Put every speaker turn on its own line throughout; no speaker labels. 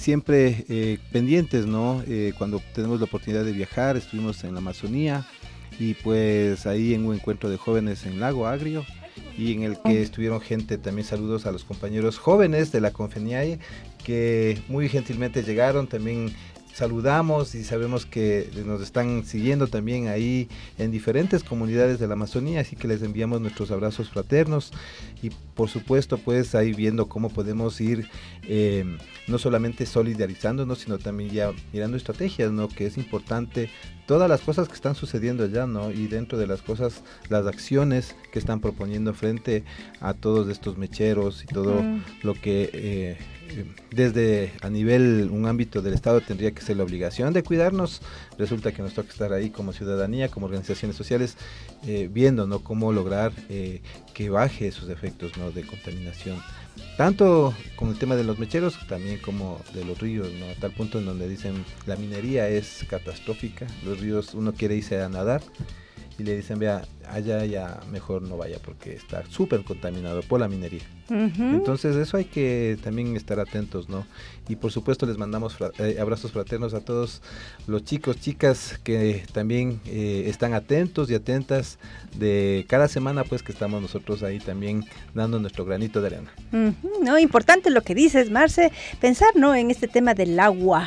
siempre eh, pendientes, ¿no? Eh, cuando tenemos la oportunidad de viajar, estuvimos en la Amazonía y pues ahí en un encuentro de jóvenes en Lago Agrio y en el que estuvieron gente, también saludos a los compañeros jóvenes de la Confeniae que muy gentilmente llegaron, también saludamos y sabemos que nos están siguiendo también ahí en diferentes comunidades de la Amazonía, así que les enviamos nuestros abrazos fraternos y por supuesto pues ahí viendo cómo podemos ir eh, no solamente solidarizándonos, sino también ya mirando estrategias, ¿no? Que es importante todas las cosas que están sucediendo allá, ¿no? Y dentro de las cosas, las acciones que están proponiendo frente a todos estos mecheros y todo lo que eh, desde a nivel, un ámbito del Estado tendría que ser la obligación de cuidarnos, resulta que nos toca estar ahí como ciudadanía, como organizaciones sociales, eh, viendo ¿no? cómo lograr eh, que baje esos efectos ¿no? de contaminación tanto con el tema de los mecheros, también como de los ríos, ¿no? a tal punto en donde dicen la minería es catastrófica, los ríos uno quiere irse a nadar y le dicen, vea, allá ya mejor no vaya porque está súper contaminado por la minería. Entonces eso hay que también estar atentos, ¿no? Y por supuesto les mandamos eh, abrazos fraternos a todos los chicos, chicas que también eh, están atentos y atentas de cada semana pues que estamos nosotros ahí también dando nuestro granito de arena.
No, importante lo que dices, Marce, pensar, ¿no? En este tema del agua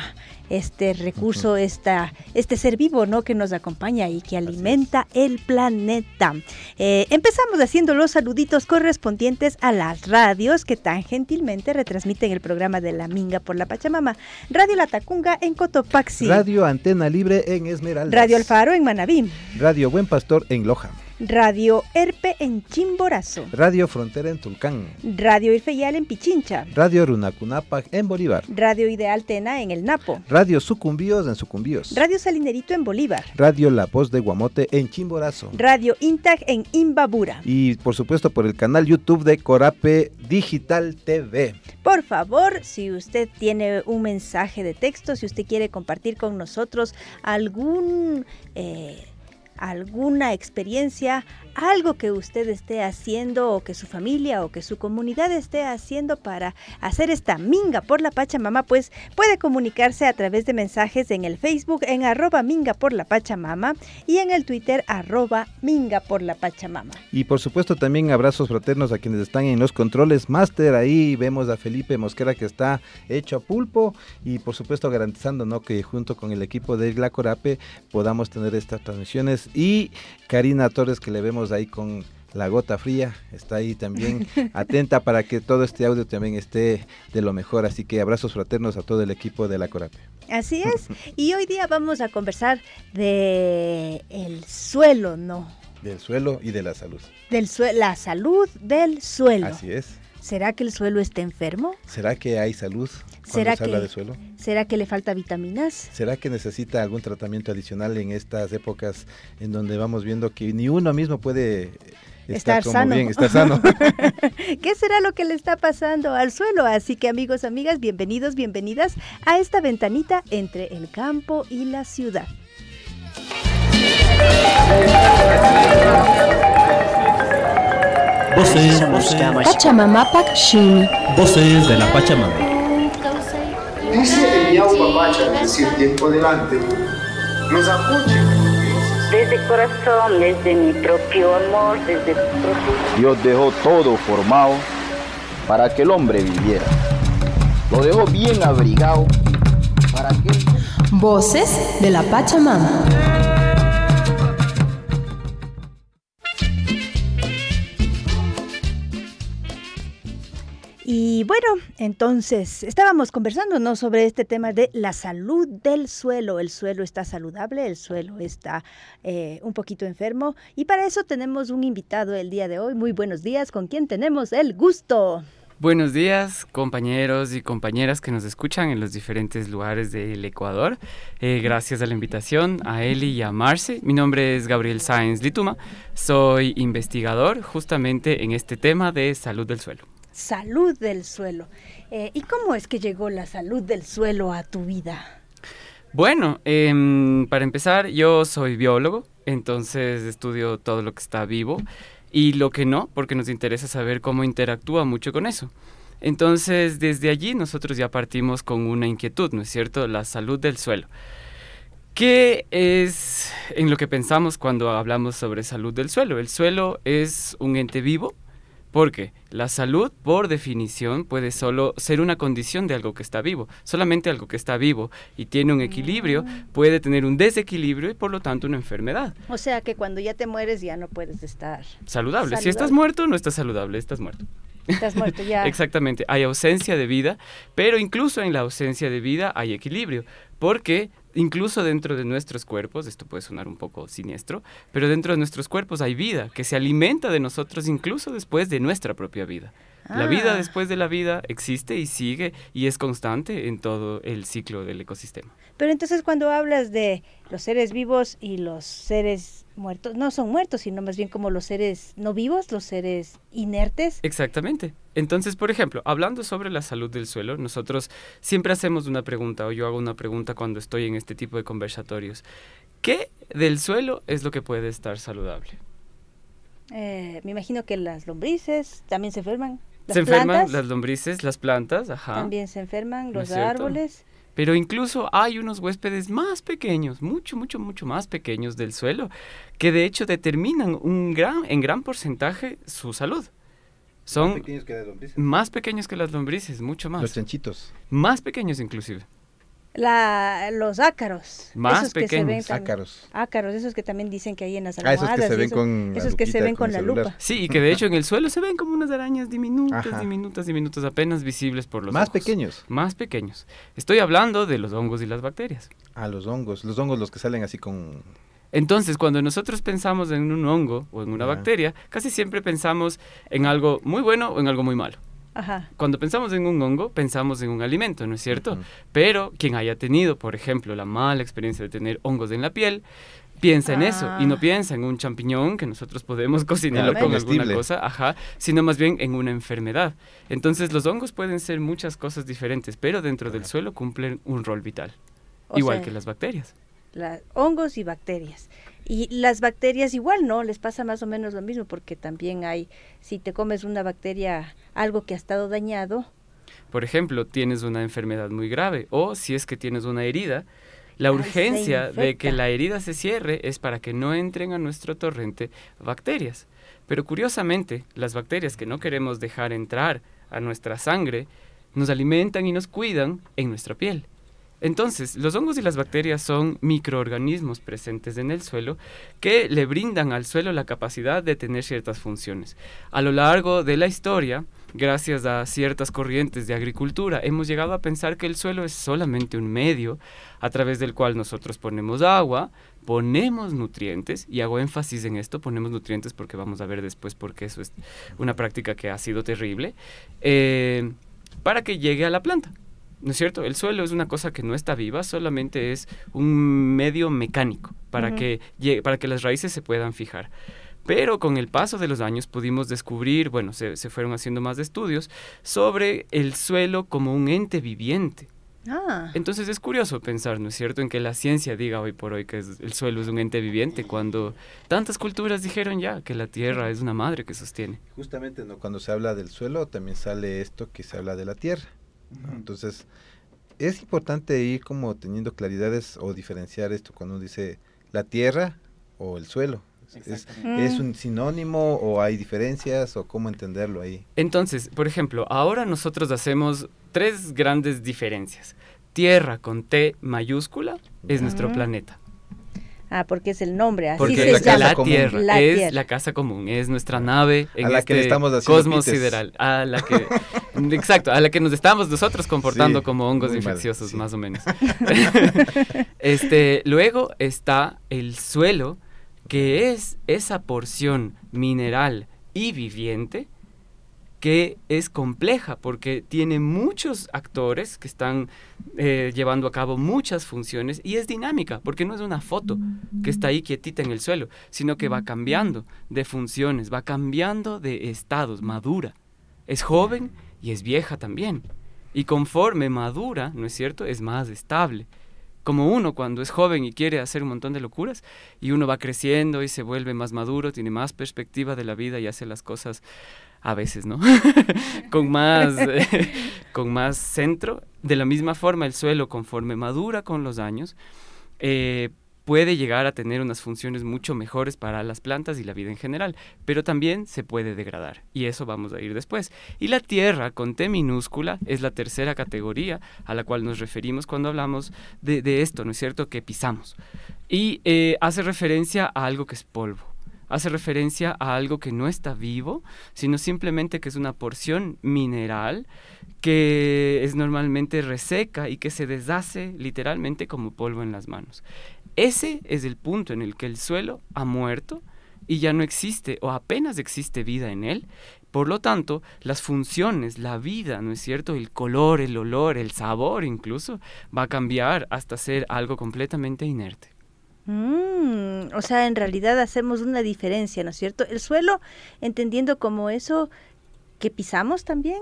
este recurso, esta, este ser vivo ¿no? que nos acompaña y que alimenta el planeta. Eh, empezamos haciendo los saluditos correspondientes a las radios que tan gentilmente retransmiten el programa de la Minga por la Pachamama. Radio La Tacunga en Cotopaxi.
Radio Antena Libre en Esmeralda.
Radio Alfaro en Manabí.
Radio Buen Pastor en Loja.
Radio Herpe en Chimborazo.
Radio Frontera en Tulcán.
Radio Irfeyal en Pichincha.
Radio Runacunapac en Bolívar.
Radio Ideal Tena en El Napo.
Radio Sucumbíos en Sucumbíos.
Radio Salinerito en Bolívar.
Radio La Voz de Guamote en Chimborazo.
Radio Intag en Imbabura.
Y por supuesto por el canal YouTube de Corape Digital TV.
Por favor, si usted tiene un mensaje de texto, si usted quiere compartir con nosotros algún... Eh, alguna experiencia, algo que usted esté haciendo o que su familia o que su comunidad esté haciendo para hacer esta minga por la Pachamama, pues puede comunicarse a través de mensajes en el Facebook en arroba minga por la Pachamama y en el Twitter arroba minga por la Pachamama.
Y por supuesto también abrazos fraternos a quienes están en los controles máster. Ahí vemos a Felipe Mosquera que está hecho a pulpo y por supuesto garantizando ¿no? que junto con el equipo de Glacorape podamos tener estas transmisiones y Karina Torres que le vemos ahí con la gota fría, está ahí también atenta para que todo este audio también esté de lo mejor, así que abrazos fraternos a todo el equipo de la Corape.
Así es, y hoy día vamos a conversar de el suelo, ¿no?
Del suelo y de la salud.
Del la salud del suelo.
Así es.
¿Será que el suelo está enfermo?
¿Será que hay salud
cuando ¿Será se habla de suelo? ¿Será que le falta vitaminas?
¿Será que necesita algún tratamiento adicional en estas épocas en donde vamos viendo que ni uno mismo puede estar, sano. bien, estar sano?
¿Qué será lo que le está pasando al suelo? Así que amigos, amigas, bienvenidos, bienvenidas a esta ventanita entre el campo y la ciudad.
Voces Pachamamapac Shimi. Voces de la Pachamama.
Dice el Yaupa Pacha, es decir, tiempo adelante, nos apoye.
Desde corazón, desde mi propio amor, desde propio...
Dios dejó todo formado para que el hombre viviera. Lo dejó bien abrigado para que...
Voces de la Pachamama.
Bueno, entonces estábamos conversando ¿no? sobre este tema de la salud del suelo. El suelo está saludable, el suelo está eh, un poquito enfermo. Y para eso tenemos un invitado el día de hoy. Muy buenos días, con quien tenemos el gusto.
Buenos días, compañeros y compañeras que nos escuchan en los diferentes lugares del Ecuador. Eh, gracias a la invitación a Eli y a Marce. Mi nombre es Gabriel Sáenz Lituma. Soy investigador justamente en este tema de salud del suelo
salud del suelo. Eh, ¿Y cómo es que llegó la salud del suelo a tu vida?
Bueno, em, para empezar, yo soy biólogo, entonces estudio todo lo que está vivo y lo que no, porque nos interesa saber cómo interactúa mucho con eso. Entonces, desde allí nosotros ya partimos con una inquietud, ¿no es cierto? La salud del suelo. ¿Qué es en lo que pensamos cuando hablamos sobre salud del suelo? El suelo es un ente vivo, porque la salud, por definición, puede solo ser una condición de algo que está vivo. Solamente algo que está vivo y tiene un equilibrio
Mm.
puede tener un desequilibrio y por lo tanto una enfermedad.
O sea que cuando ya te mueres ya no puedes estar.
Saludable. Si estás muerto, no estás saludable, estás muerto.
Estás muerto ya.
Exactamente, hay ausencia de vida, pero incluso en la ausencia de vida hay equilibrio, porque incluso dentro de nuestros cuerpos, esto puede sonar un poco siniestro, pero dentro de nuestros cuerpos hay vida que se alimenta de nosotros incluso después de nuestra propia vida. La vida
Ah.
después de la vida existe y sigue y es constante en todo el ciclo del ecosistema.
Pero entonces cuando hablas de los seres vivos y los seres muertos, no son muertos, sino más bien como los seres no vivos, los seres inertes.
Exactamente. Entonces, por ejemplo, hablando sobre la salud del suelo, nosotros siempre hacemos una pregunta, o yo hago una pregunta cuando estoy en este tipo de conversatorios. ¿Qué del suelo es lo que puede estar saludable?
Eh, me imagino que las lombrices también se enferman. Las
se enferman
plantas
las lombrices, las plantas, ajá.
también se enferman,
¿No
los árboles.
Pero incluso hay unos huéspedes más pequeños, mucho, mucho, mucho más pequeños del suelo, que de hecho determinan un gran, en gran porcentaje su salud. Son
pequeños que las lombrices.
más pequeños que las lombrices, mucho más.
Los chanchitos.
Más pequeños inclusive.
La, los ácaros.
Más
esos que se ven
pequeños.
también-
Ácaros.
Ácaros, esos que también dicen que hay en las
Ah,
almohadas.
esos que se ven
eso-
con la
esos que se ven
con
la
celular.
lupa.
Sí, y que de hecho en el suelo se ven como unas arañas diminutas,
Ajá.
diminutas, diminutas, apenas visibles por los
Más
ojos.
pequeños.
Más pequeños. Estoy hablando de los hongos y las bacterias.
Ah, los hongos. Los hongos los que salen así con...
Entonces, cuando nosotros pensamos en un hongo o en una bacteria, casi siempre pensamos en algo muy bueno o en algo muy malo.
Ajá.
Cuando pensamos en un hongo, pensamos en un alimento, ¿no es cierto? Pero quien haya tenido, por ejemplo, la mala experiencia de tener hongos en la piel, piensa en eso y no
Ah.
piensa en un champiñón que nosotros podemos cocinarlo
Claro,
con alguna
comestible.
cosa, ajá, sino más bien en una enfermedad. Entonces, los hongos pueden ser muchas cosas diferentes, pero dentro del suelo cumplen un rol vital,
O
igual
sea,
que las bacterias.
la- hongos y bacterias. Y las bacterias igual, ¿no? Les pasa más o menos lo mismo porque también hay, si te comes una bacteria, algo que ha estado dañado,
Por ejemplo, tienes una enfermedad muy grave o si es que tienes una herida, la
Ay,
urgencia de que la herida se cierre es para que no entren a nuestro torrente bacterias. Pero curiosamente, las bacterias que no queremos dejar entrar a nuestra sangre nos alimentan y nos cuidan en nuestra piel. Entonces, los hongos y las bacterias son microorganismos presentes en el suelo que le brindan al suelo la capacidad de tener ciertas funciones. A lo largo de la historia, gracias a ciertas corrientes de agricultura, hemos llegado a pensar que el suelo es solamente un medio a través del cual nosotros ponemos agua, ponemos nutrientes, y hago énfasis en esto, ponemos nutrientes porque vamos a ver después porque eso es una práctica que ha sido terrible, eh, para que llegue a la planta. ¿No es cierto? El suelo es una cosa que no está viva, solamente es un medio mecánico para,
Ujú.
que, llegue- para que las raíces se puedan fijar. Pero con el paso de los años pudimos descubrir, bueno, se, se fueron haciendo más estudios sobre el suelo como un ente viviente.
ah,
Entonces es curioso pensar, ¿no es cierto?, en que la ciencia diga hoy por hoy que es- el suelo es un ente viviente, cuando tantas culturas dijeron ya que la tierra es una madre que sostiene.
Justamente, ¿no? Cuando se habla del suelo, también sale esto que se habla de la tierra. ¿No? Entonces, es importante ir como teniendo claridades o diferenciar esto cuando uno dice la tierra o el suelo. ¿Es, es
Mm.
un sinónimo o hay diferencias o cómo entenderlo ahí?
Entonces, por ejemplo, ahora nosotros hacemos tres grandes diferencias. Tierra con T mayúscula es nuestro planeta.
Ah, porque es el nombre, así
Porque
se
la
llama.
la. Tierra,
La
es
Tierra.
la casa común, es nuestra nave en
A la que le
este
estamos haciendo
cosmos
pites.
sideral, a la que exacto, a la que nos estamos nosotros comportando
Sí,
como hongos
mal,
infecciosos
sí.
más o menos. este, luego está el suelo, que es esa porción mineral y viviente que es compleja porque tiene muchos actores que están eh, llevando a cabo muchas funciones y es dinámica porque no es una foto que está ahí quietita en el suelo, sino que va cambiando de funciones, va cambiando de estados, madura. Es joven y es vieja también. Y conforme madura, ¿no es cierto?, es más estable. Como uno cuando es joven y quiere hacer un montón de locuras, y uno va creciendo y se vuelve más maduro, tiene más perspectiva de la vida y hace las cosas a veces, ¿no? con, más, con más centro. De la misma forma, el suelo, conforme madura con los años, eh, puede llegar a tener unas funciones mucho mejores para las plantas y la vida en general, pero también se puede degradar, y eso vamos a ir después. Y la tierra con T minúscula es la tercera categoría a la cual nos referimos cuando hablamos de, esto, ¿no es cierto?, que pisamos. Y eh, hace referencia a algo que es polvo hace referencia a algo que no está vivo, sino simplemente que es una porción mineral que es normalmente reseca y que se deshace literalmente como polvo en las manos. Ese es el punto en el que el suelo ha muerto y ya no existe o apenas existe vida en él. Por lo tanto, las funciones, la vida, ¿no es cierto? El color, el olor, el sabor incluso, va a cambiar hasta ser algo completamente inerte.
Mm, o sea, en realidad hacemos una diferencia, ¿no es cierto? El suelo, entendiendo como eso que pisamos también,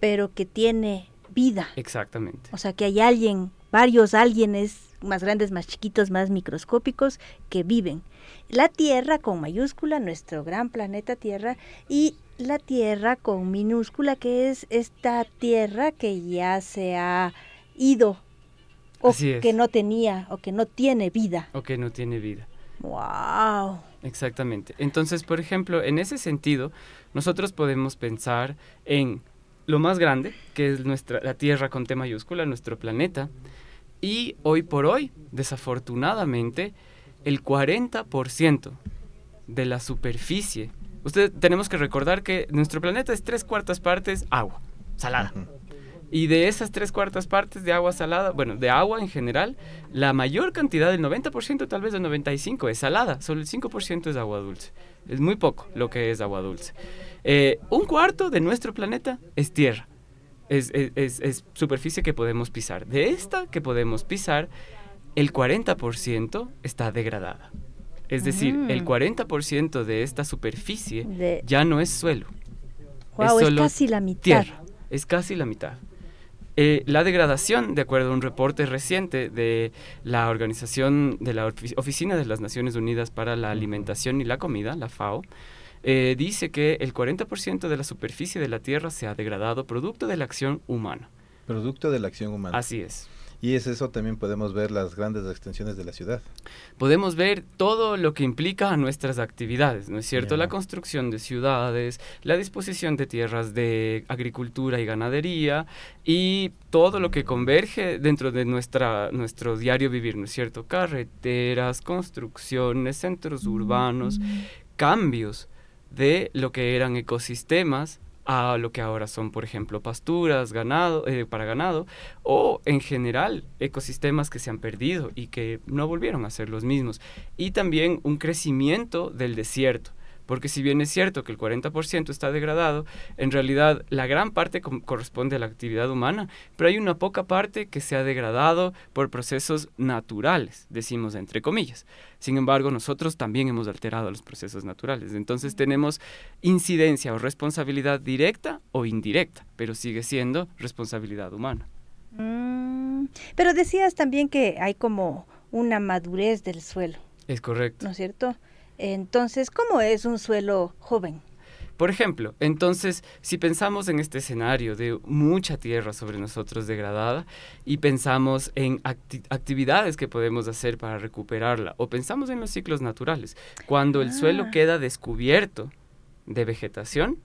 pero que tiene vida.
Exactamente.
O sea, que hay alguien, varios alguienes más grandes, más chiquitos, más microscópicos que viven. La Tierra con mayúscula, nuestro gran planeta Tierra, y la Tierra con minúscula, que es esta Tierra que ya se ha ido o que no tenía o que no tiene vida.
O que no tiene vida.
Wow.
Exactamente. Entonces, por ejemplo, en ese sentido, nosotros podemos pensar en lo más grande, que es nuestra la Tierra con T mayúscula, nuestro planeta, y hoy por hoy, desafortunadamente, el 40% de la superficie. Usted tenemos que recordar que nuestro planeta es tres cuartas partes agua, salada. Y de esas tres cuartas partes de agua salada, bueno, de agua en general, la mayor cantidad, del 90%, tal vez del 95%, es salada. Solo el 5% es agua dulce. Es muy poco lo que es agua dulce. Eh, un cuarto de nuestro planeta es tierra es, superficie que podemos pisar. De esta que podemos pisar, el 40% está degradada. Es decir, el 40% mm. de esta superficie ya no es suelo.
es, casi la mitad. Tierra,
es casi la mitad. Eh, la degradación, de acuerdo a un reporte reciente de la Organización de la Oficina de las Naciones Unidas para la Alimentación y la Comida, la FAO, eh, dice que el 40% de la superficie de la Tierra se ha degradado producto de la acción humana.
Producto de la acción humana.
Así es.
Y es eso también podemos ver las grandes extensiones de la ciudad.
Podemos ver todo lo que implica a nuestras actividades, ¿no es cierto? La construcción de ciudades, la disposición de tierras de agricultura y ganadería y todo lo que converge dentro de nuestra, nuestro diario vivir, ¿no es cierto? Carreteras, construcciones, centros urbanos, cambios de lo que eran ecosistemas a lo que ahora son, por ejemplo, pasturas, ganado, eh, para ganado, o en general ecosistemas que se han perdido y que no volvieron a ser los mismos. Y también un crecimiento del desierto. Porque si bien es cierto que el 40% está degradado, en realidad la gran parte corresponde a la actividad humana, pero hay una poca parte que se ha degradado por procesos naturales, decimos entre comillas. Sin embargo, nosotros también hemos alterado los procesos naturales. Entonces tenemos incidencia o responsabilidad directa o indirecta, pero sigue siendo responsabilidad humana.
Mm, pero decías también que hay como una madurez del suelo.
Es correcto.
¿No es cierto? Entonces, ¿cómo es un suelo joven?
Por ejemplo, entonces, si pensamos en este escenario de mucha tierra sobre nosotros degradada y pensamos en actividades que podemos hacer para recuperarla, o pensamos en los ciclos naturales, cuando el suelo ah. queda descubierto de vegetación,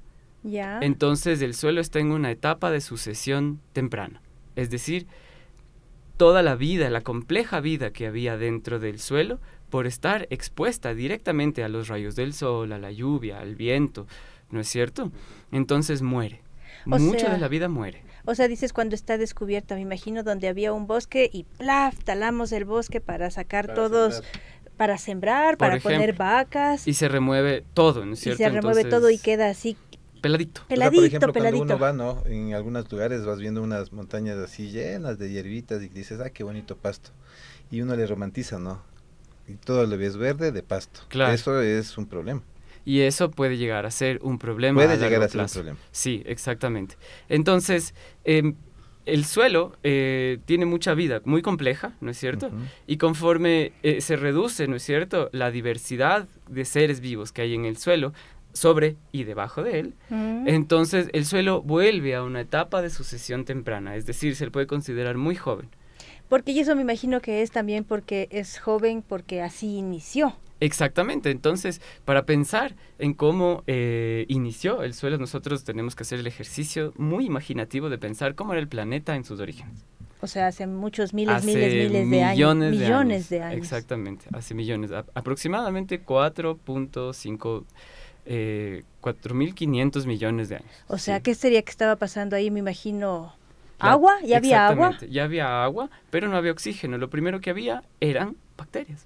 entonces el suelo está en una etapa de sucesión temprana. Es decir, toda la vida, la compleja vida que había dentro del suelo, por estar expuesta directamente a los rayos del sol, a la lluvia, al viento, ¿no es cierto? Entonces muere. Mucha de la vida muere.
O sea, dices cuando está descubierta, me imagino donde había un bosque y plaf, talamos el bosque para sacar todos, para sembrar, para poner vacas.
Y se remueve todo, ¿no es cierto?
Y se remueve todo y queda así
peladito.
Peladito,
por ejemplo,
peladito.
Cuando uno va, ¿no? En algunos lugares vas viendo unas montañas así llenas de hierbitas y dices, ah, qué bonito pasto. Y uno le romantiza, ¿no? Y todo lo ves verde de pasto. Claro. Eso es un problema.
Y eso puede llegar a ser un problema.
Puede llegar a ser un problema.
Sí, exactamente. Entonces, em, el suelo eh, tiene mucha vida, muy compleja, ¿no es cierto? Y conforme eh, se reduce, ¿no es cierto?, la diversidad de seres vivos que hay en el suelo, sobre y debajo de él,
Mm.
entonces el suelo vuelve a una etapa de sucesión temprana, es decir, se le puede considerar muy joven.
Porque y eso me imagino que es también porque es joven, porque así inició.
Exactamente, entonces para pensar en cómo eh, inició el suelo, nosotros tenemos que hacer el ejercicio muy imaginativo de pensar cómo era el planeta en sus orígenes.
O sea, hace muchos miles,
hace
miles, miles de años.
millones de
Millones
años.
de años.
Exactamente, hace millones, a- aproximadamente 4.5, eh, 4.500 millones de años.
O sea,
sí.
¿qué sería que estaba pasando ahí? Me imagino. ¿Agua? ¿Ya había agua?
Ya había agua, pero no había oxígeno. Lo primero que había eran bacterias.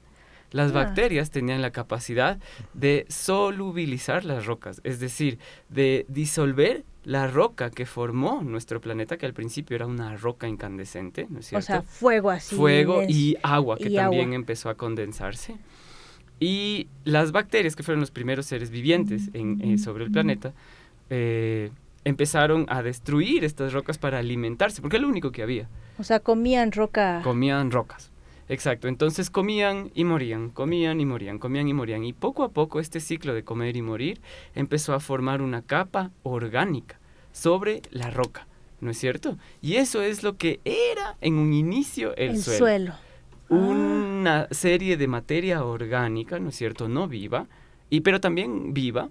Las
Ah.
bacterias tenían la capacidad de solubilizar las rocas, es decir, de disolver la roca que formó nuestro planeta, que al principio era una roca incandescente, ¿no es
O
cierto?
sea, fuego así.
fuego y agua que
y
también
agua.
empezó a condensarse. Y las bacterias, que fueron los primeros seres vivientes en, eh, sobre el planeta, eh, empezaron a destruir estas rocas para alimentarse, porque es lo único que había.
O sea, comían roca.
Comían rocas. Exacto, entonces comían y morían, comían y morían, comían y morían. Y poco a poco este ciclo de comer y morir empezó a formar una capa orgánica sobre la roca, ¿no es cierto? Y eso es lo que era en un inicio el,
el
suelo
suelo. Ah.
una serie de materia orgánica, ¿no es cierto?, no viva, y pero también viva,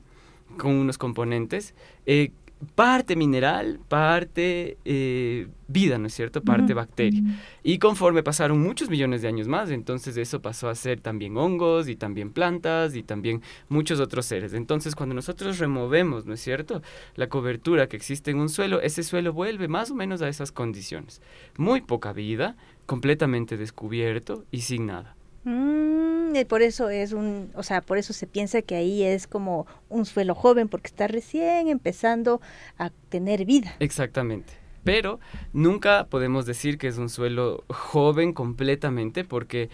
con unos componentes, eh, parte mineral, parte eh, vida, ¿no es cierto?, parte
Ujú.
bacteria. Y conforme pasaron muchos millones de años más, entonces eso pasó a ser también hongos y también plantas y también muchos otros seres. Entonces cuando nosotros removemos, ¿no es cierto?, la cobertura que existe en un suelo, ese suelo vuelve más o menos a esas condiciones. Muy poca vida, completamente descubierto y sin nada.
Mm, y por eso es un, o sea, por eso se piensa que ahí es como un suelo joven porque está recién empezando a tener vida.
Exactamente. Pero nunca podemos decir que es un suelo joven completamente porque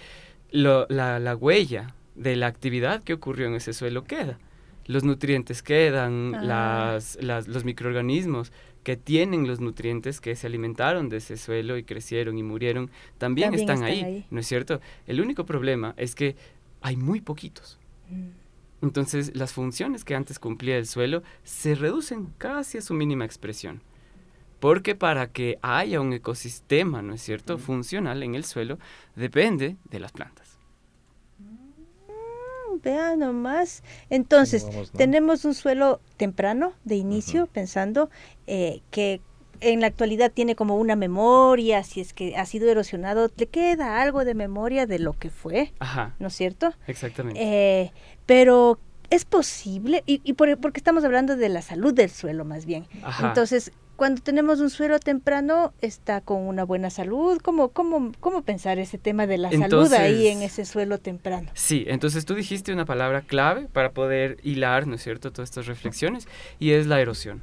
lo- la, la huella de la actividad que ocurrió en ese suelo queda. Los nutrientes quedan,
Ah.
las, las- los microorganismos que tienen los nutrientes que se alimentaron de ese suelo y crecieron y murieron, también,
También
están,
están
ahí,
ahí.
¿no es cierto? El único problema es que hay muy poquitos.
Mm.
Entonces, las funciones que antes cumplía el suelo se reducen casi a su mínima expresión. Porque para que haya un ecosistema, ¿no es cierto?, funcional en el suelo, depende de las plantas.
Vea nomás. Entonces,
¿Cómo vamos, no?
tenemos un suelo temprano, de inicio, pensando eh, que en la actualidad tiene como una memoria, si es que ha sido erosionado, le queda algo de memoria de lo que fue,
Ajá,
¿no es cierto?
exactamente.
Eh, pero es posible, y, y por- porque estamos hablando de la salud del suelo más bien.
Ajá.
Entonces, cuando tenemos un suelo temprano, está con una buena salud. ¿Cómo, cómo, cómo pensar ese tema de la salud ahí
Entonces-
en ese suelo temprano?
Sí, entonces tú dijiste una palabra clave para poder hilar, ¿no es cierto?, todas estas reflexiones, y es la erosión.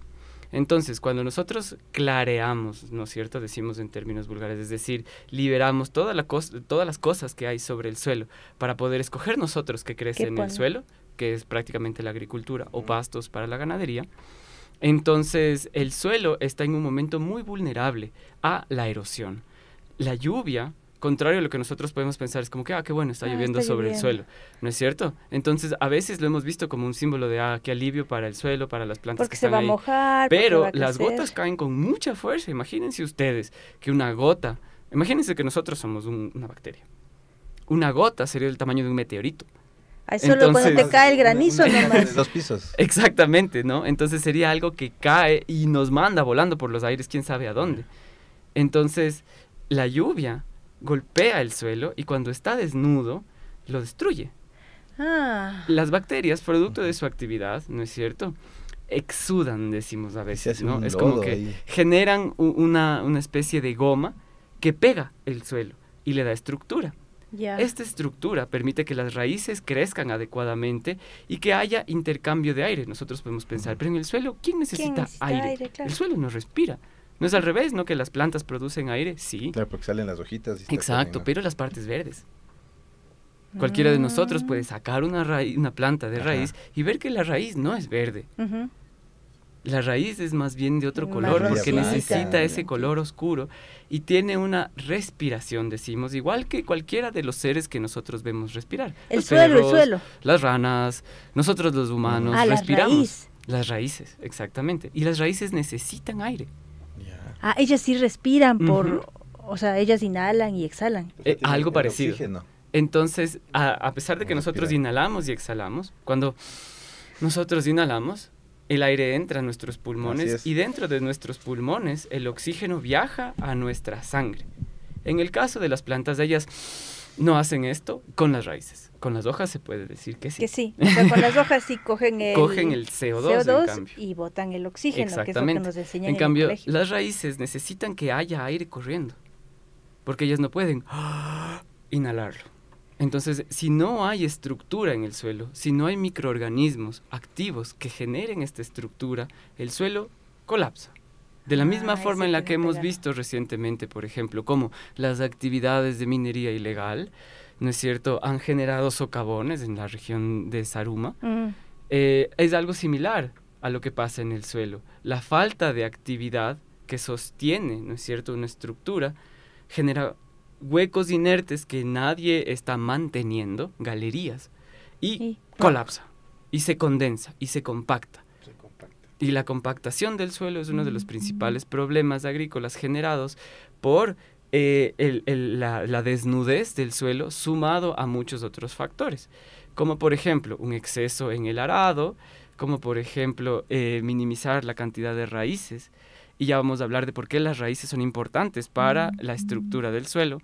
Entonces, cuando nosotros clareamos, ¿no es cierto?, decimos en términos vulgares, es decir, liberamos toda la todas las cosas que hay sobre el suelo para poder escoger nosotros qué crece
¿Qué
en el suelo, que es prácticamente la agricultura o pastos para la ganadería, entonces el suelo está en un momento muy vulnerable a la erosión. La lluvia, contrario a lo que nosotros podemos pensar, es como que, ah, qué bueno, está
Ah,
lloviendo
está
sobre el suelo, ¿no es cierto? Entonces a veces lo hemos visto como un símbolo de, ah, qué alivio para el suelo, para las plantas
Porque
que
se
están
va a
ahí.
mojar. porque
Pero
va a
las gotas caen con mucha fuerza. Imagínense ustedes que una gota, imagínense que nosotros somos un- una bacteria. Una gota sería el tamaño de un meteorito.
Ay, solo cuando te cae el granizo
Una- una-
nomás.
de Dos pisos.
Exactamente, ¿no? Entonces sería algo que cae y nos manda volando por los aires, quién sabe a dónde. Entonces, la lluvia golpea el suelo y cuando está desnudo, lo destruye.
Ah,
Las bacterias, producto de su actividad, ¿no es cierto? Exudan, decimos a veces, ¿no? Es como que
ahí.
generan una, una especie de goma que pega el suelo y le da estructura. Esta estructura permite que las raíces crezcan adecuadamente y que haya intercambio de aire. Nosotros podemos pensar, pero en el suelo, ¿quién necesita,
necesita
aire?
aire? Claro.
El suelo no respira. No es al revés, ¿no? Que las plantas producen aire, sí.
Claro, porque salen las hojitas. y
Exacto, pero las partes verdes. Cualquiera de nosotros puede sacar una, raíz, una planta de
Ajá.
raíz y ver que la raíz no es verde. La raíz es más bien de otro color porque necesita ese color oscuro y tiene una respiración, decimos, igual que cualquiera de los seres que nosotros vemos respirar.
El suelo, el suelo.
Las ranas, nosotros los humanos ah, respiramos. Las raíces, exactamente. Y las raíces necesitan aire.
Ah, ellas sí respiran por, o sea, ellas inhalan y exhalan.
Eh, algo parecido. Entonces, a, pesar de que nosotros inhalamos y exhalamos, cuando nosotros inhalamos, el aire entra a nuestros pulmones y dentro de nuestros pulmones el oxígeno viaja a nuestra sangre. En el caso de las plantas, ellas no hacen esto con las raíces. Con las hojas se puede decir que sí.
Que sí. O sea, con las hojas sí cogen el,
cogen el CO2,
y botan el oxígeno, que es lo que nos enseñan
en, cambio, las raíces necesitan que haya aire corriendo, porque ellas no pueden inhalarlo. Entonces, si no hay estructura en el suelo, si no hay microorganismos activos que generen esta estructura, el suelo colapsa. De la misma ah, forma en la que hemos visto recientemente, por ejemplo, como las actividades de minería ilegal, ¿no es cierto?, han generado socavones en la región de Saruma, mm. eh, es algo similar a lo que pasa en el suelo. La falta de actividad que sostiene, ¿no es cierto?, una estructura, genera huecos inertes que nadie está manteniendo, galerías, y colapsa, y se condensa, y se compacta. Y la compactación del suelo es uno de los principales problemas agrícolas generados por eh, la, desnudez del suelo sumado a muchos otros factores, como por ejemplo un exceso en el arado, como por ejemplo eh, minimizar la cantidad de raíces, y ya vamos a hablar de por qué las raíces son importantes para la estructura del suelo.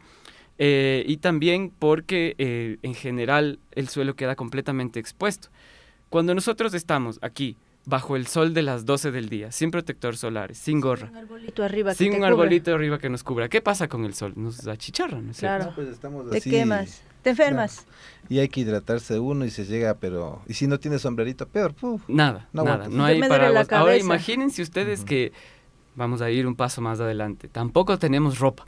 Eh, y también porque en general el suelo queda completamente expuesto. Cuando nosotros estamos aquí bajo el sol de las 12 del día, sin protector solar, sin gorra. Sin un
arbolito arriba.
Sin un arbolito arriba que nos cubra. ¿Qué pasa con el sol? Nos achicharra, ¿no es
Claro. pues estamos Te quemas, te enfermas.
Y hay que hidratarse uno y se llega, pero... Y si no tiene sombrerito, peor.
nada, no nada. No hay paraguas. Ahora imagínense ustedes que... Vamos a ir un paso más adelante. Tampoco tenemos ropa.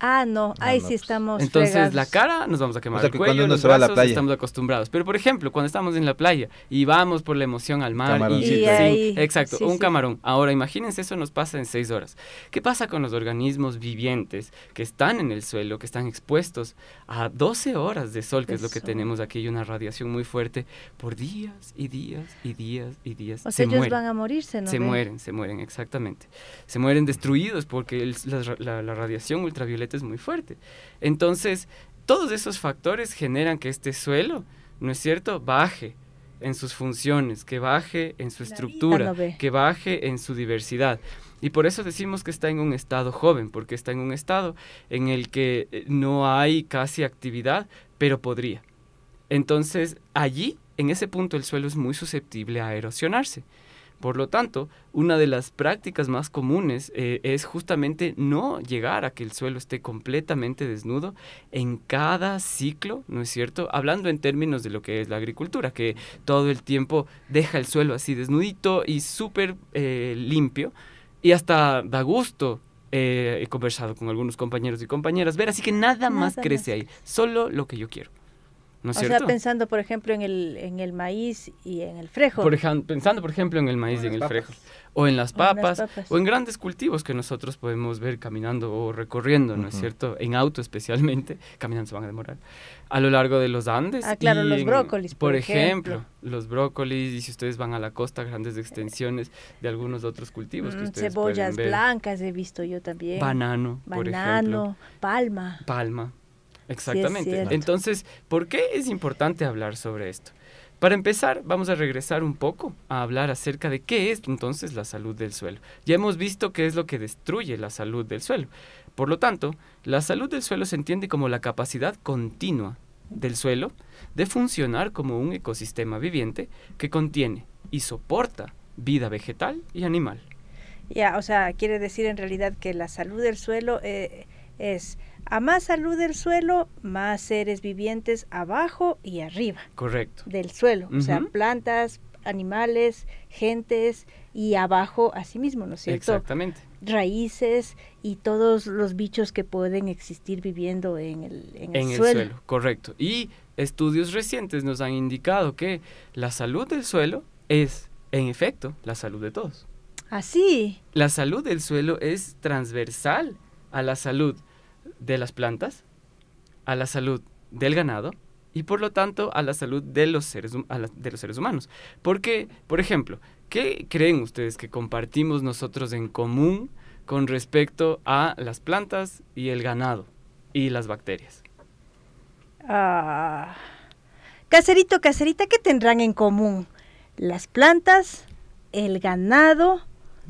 Ah, no, ahí sí estamos.
Entonces la cara nos vamos a quemar el cuello, los brazos, la playa. estamos acostumbrados. Pero por ejemplo, cuando estamos en la playa y vamos por la emoción al mar y, exacto, un camarón. Ahora imagínense eso nos pasa en seis horas. ¿Qué pasa con los organismos vivientes que están en el suelo, que están expuestos a 12 horas de sol, que es lo que tenemos aquí, y una radiación muy fuerte por días y días y días y días?
O sea, ellos van a morirse, ¿no?
Se mueren, se mueren, exactamente. Se mueren destruidos porque la, la radiación ultravioleta es muy fuerte. Entonces, todos esos factores generan que este suelo, ¿no es cierto?, baje en sus funciones, que baje en su estructura, que baje en su diversidad. Y por eso decimos que está en un estado joven, porque está en un estado en el que eh, no hay casi actividad, pero podría. Entonces, allí, en ese punto, el suelo es muy susceptible a erosionarse. Por lo tanto, una de las prácticas más comunes eh, es justamente no llegar a que el suelo esté completamente desnudo en cada ciclo, ¿no es cierto? Hablando en términos de lo que es la agricultura, que todo el tiempo deja el suelo así desnudito y súper eh, limpio y hasta da gusto eh, he conversado con algunos compañeros y compañeras, ver así que nada, más crece ahí, solo lo que yo quiero o sea,
pensando, por ejemplo, en el, en el maíz y en el frejo.
Por pensando, por ejemplo, en el maíz y en el frejo. O en las papas, o en, grandes cultivos que nosotros podemos ver caminando o recorriendo, ¿no es cierto? En auto especialmente, caminando se van a demorar, a lo largo de los Andes.
Ah, claro, los brócolis,
por, ejemplo. Los brócolis, y si ustedes van a la costa, grandes extensiones de algunos otros cultivos que mm, ustedes
Cebollas blancas he visto yo también.
Banano,
por ejemplo. palma.
Palma, Exactamente. Entonces, ¿por qué es importante hablar sobre esto? Para empezar, vamos a regresar un poco a hablar acerca de qué es entonces la salud del suelo. Ya hemos visto qué es lo que destruye la salud del suelo. Por lo tanto, la salud del suelo se entiende como la capacidad continua del suelo de funcionar como un ecosistema viviente que contiene y soporta vida vegetal y animal.
Ya, o sea, quiere decir en realidad que la salud del suelo eh, es a más salud del suelo, más seres vivientes abajo y arriba.
Correcto.
Del suelo, o sea, plantas, animales, gentes y abajo asimismo, ¿no es cierto?
Exactamente.
Raíces y todos los bichos que pueden existir viviendo en el, en
el suelo. Correcto. Y estudios recientes nos han indicado que la salud del suelo es en efecto, la salud de todos.
Así.
La salud del suelo es transversal a la salud de las plantas, a la salud del ganado y por lo tanto a la salud de los seres, de los seres humanos. Porque, por ejemplo, ¿qué creen ustedes que compartimos nosotros en común con respecto a las plantas y el ganado y las bacterias?
Ah, caserito, caserita, ¿qué tendrán en común? Las plantas, el ganado,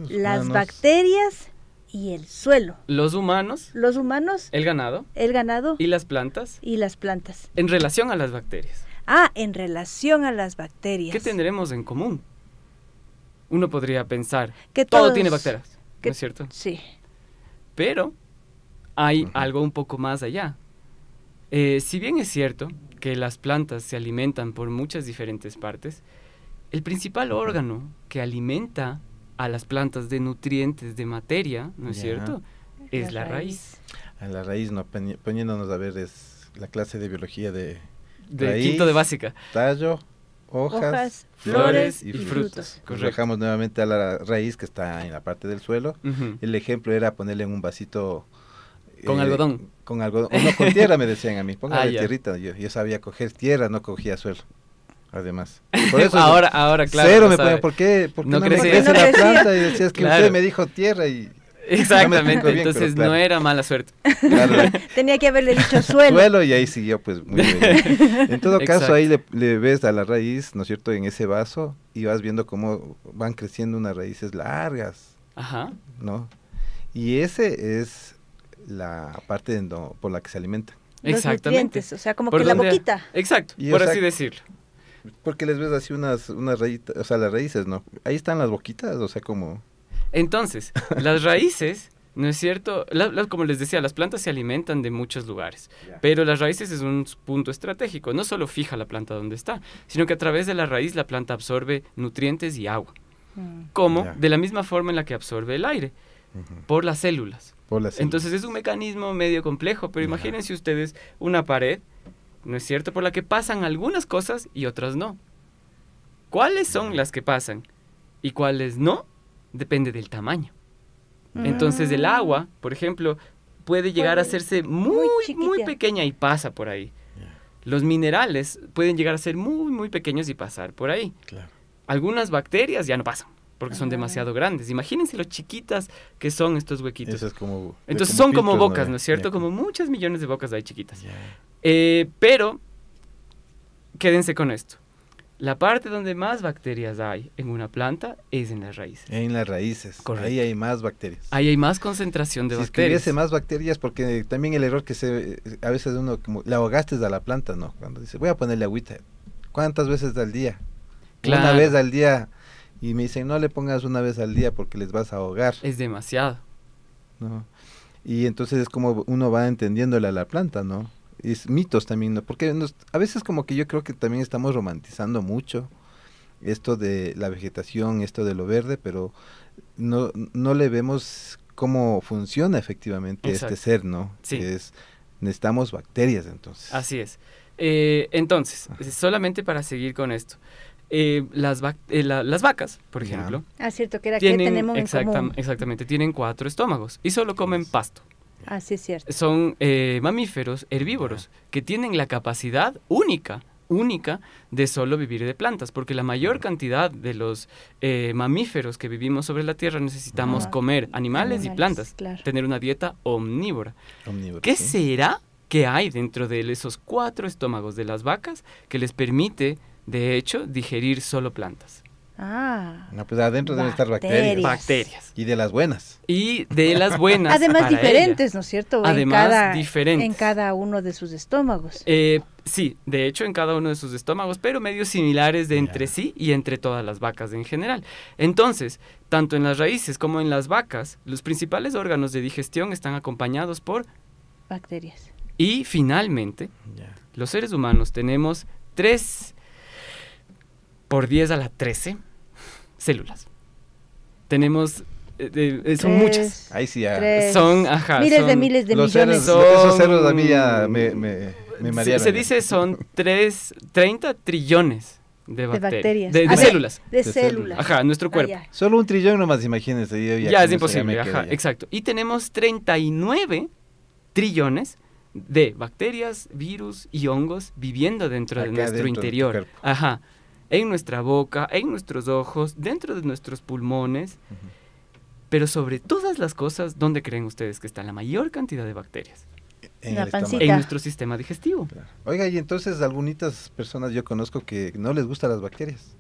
las bacterias y el suelo.
Los humanos.
Los humanos.
El ganado.
El ganado.
Y las plantas.
Y las plantas.
En relación a las bacterias.
Ah, en relación a las bacterias.
¿Qué tendremos en común? Uno podría pensar que todo tiene bacterias, ¿no es cierto?
Sí.
Pero hay algo un poco más allá. Eh, si bien es cierto que las plantas se alimentan por muchas diferentes partes, el principal órgano que alimenta a las plantas de nutrientes, de materia, ¿no es cierto? Es la, raíz.
A la raíz, no, poniéndonos a ver, es la clase de biología de...
De quinto de básica.
Tallo, hojas, flores, y, frutos. Dejamos nuevamente a la raíz que está en la parte del suelo. El ejemplo era ponerle en un vasito...
Con eh, algodón.
Con algodón. No, con tierra me decían a mí. Póngale ah, tierrita. Yo, yo sabía coger tierra, no cogía suelo además.
Por eso ahora, ahora, claro.
Cero me ponía, ¿por qué? Porque no, crece la planta y decías que usted me dijo tierra y...
Exactamente, entonces no era mala suerte.
Tenía que haberle dicho suelo.
Suelo y ahí siguió pues muy bien. En todo caso ahí le, ves a la raíz, ¿no es cierto?, en ese vaso y vas viendo cómo van creciendo unas raíces largas.
Ajá.
¿No? Y ese es la parte por la que se alimenta.
Exactamente.
o sea, como que la boquita.
Exacto, por así decirlo.
Porque les ves así unas, unas raíces, o sea, las raíces, ¿no? Ahí están las boquitas, o sea, como...
Entonces, las raíces, ¿no es cierto? como les decía, las plantas se alimentan de muchos lugares, pero las raíces es un punto estratégico. No solo fija la planta donde está, sino que a través de la raíz la planta absorbe nutrientes y agua. Mm. Como de la misma forma en la que absorbe el aire, por las células. Por las células. Entonces es un mecanismo medio complejo, pero imagínense ustedes una pared ¿no es cierto? Por la que pasan algunas cosas y otras no. ¿Cuáles son las que pasan y cuáles no? Depende del tamaño. Entonces el agua, por ejemplo, puede llegar a hacerse muy, muy, pequeña y pasa por ahí. Los minerales pueden llegar a ser muy, muy pequeños y pasar por ahí. Algunas bacterias ya no pasan porque son demasiado grandes. Imagínense lo chiquitas que son estos huequitos. Entonces son como bocas, ¿no, es cierto? Como muchas millones de bocas hay chiquitas. Eh, pero, quédense con esto. La parte donde más bacterias hay en una planta es en las raíces.
En las raíces. Ahí hay más bacterias.
Ahí hay más concentración de bacterias.
Si más bacterias, porque también el error que se a veces uno como le ahogaste a la planta, ¿no? Cuando dice, voy a ponerle agüita. ¿Cuántas veces al día? Una vez al día. Y me dicen, no le pongas una vez al día porque les vas a ahogar.
Es demasiado.
¿No? Y entonces es como uno va entendiéndole a la planta, ¿no? es mitos también, ¿no? Porque a veces como que yo creo que también estamos romantizando mucho esto de la vegetación, esto de lo verde, pero no, no le vemos cómo funciona efectivamente este ser, ¿no?
Sí.
es, necesitamos bacterias entonces.
Así es. Eh, entonces, solamente para seguir con esto. Eh, las, eh, las vacas, por ejemplo.
Ah, cierto, que era que tenemos
Exactamente, tienen cuatro estómagos y solo comen pasto.
Así es cierto.
Son eh, mamíferos herbívoros que tienen la capacidad única única de solo vivir de plantas, porque la mayor cantidad de los eh, mamíferos que vivimos sobre la Tierra necesitamos comer animales, y plantas, tener una dieta omnívora. ¿Qué será que hay dentro de esos cuatro estómagos de las vacas que les permite, de hecho, digerir solo plantas?
Ah.
No, pues adentro deben estar bacterias.
Bacterias.
Y de las buenas.
Y de las buenas.
Además diferentes, ¿no es cierto?
Además
en cada,
diferentes.
En cada uno de sus estómagos.
Eh, sí, de hecho en cada uno de sus estómagos, pero medios similares de entre sí y entre todas las vacas en general. Entonces, tanto en las raíces como en las vacas, los principales órganos de digestión están acompañados por
bacterias.
Y finalmente, los seres humanos tenemos tres por 10 a la 13 células. Tenemos eh, eh, son muchas.
Ahí sí,
Son, ajá.
Miles de miles de millones.
son, esos ceros a mí ya me, me,
Se, dice son tres, 30 trillones de,
De
bacterias. De,
Ah,
células.
De,
De
células.
Ajá, nuestro
Ah,
cuerpo.
ya.
Solo un trillón nomás, imagínense. yo
ya, es imposible,
me quedo
ajá,
ya.
exacto. Y tenemos 39 trillones de bacterias, virus y hongos viviendo dentro de nuestro
dentro
interior. Ajá. En nuestra boca, en nuestros ojos, dentro de nuestros pulmones. Pero sobre todas las cosas, ¿dónde creen ustedes que está la mayor cantidad de bacterias?
En
La pancita.
En nuestro sistema digestivo.
Claro. Oiga, y entonces algunas personas yo conozco que no les gustan las bacterias.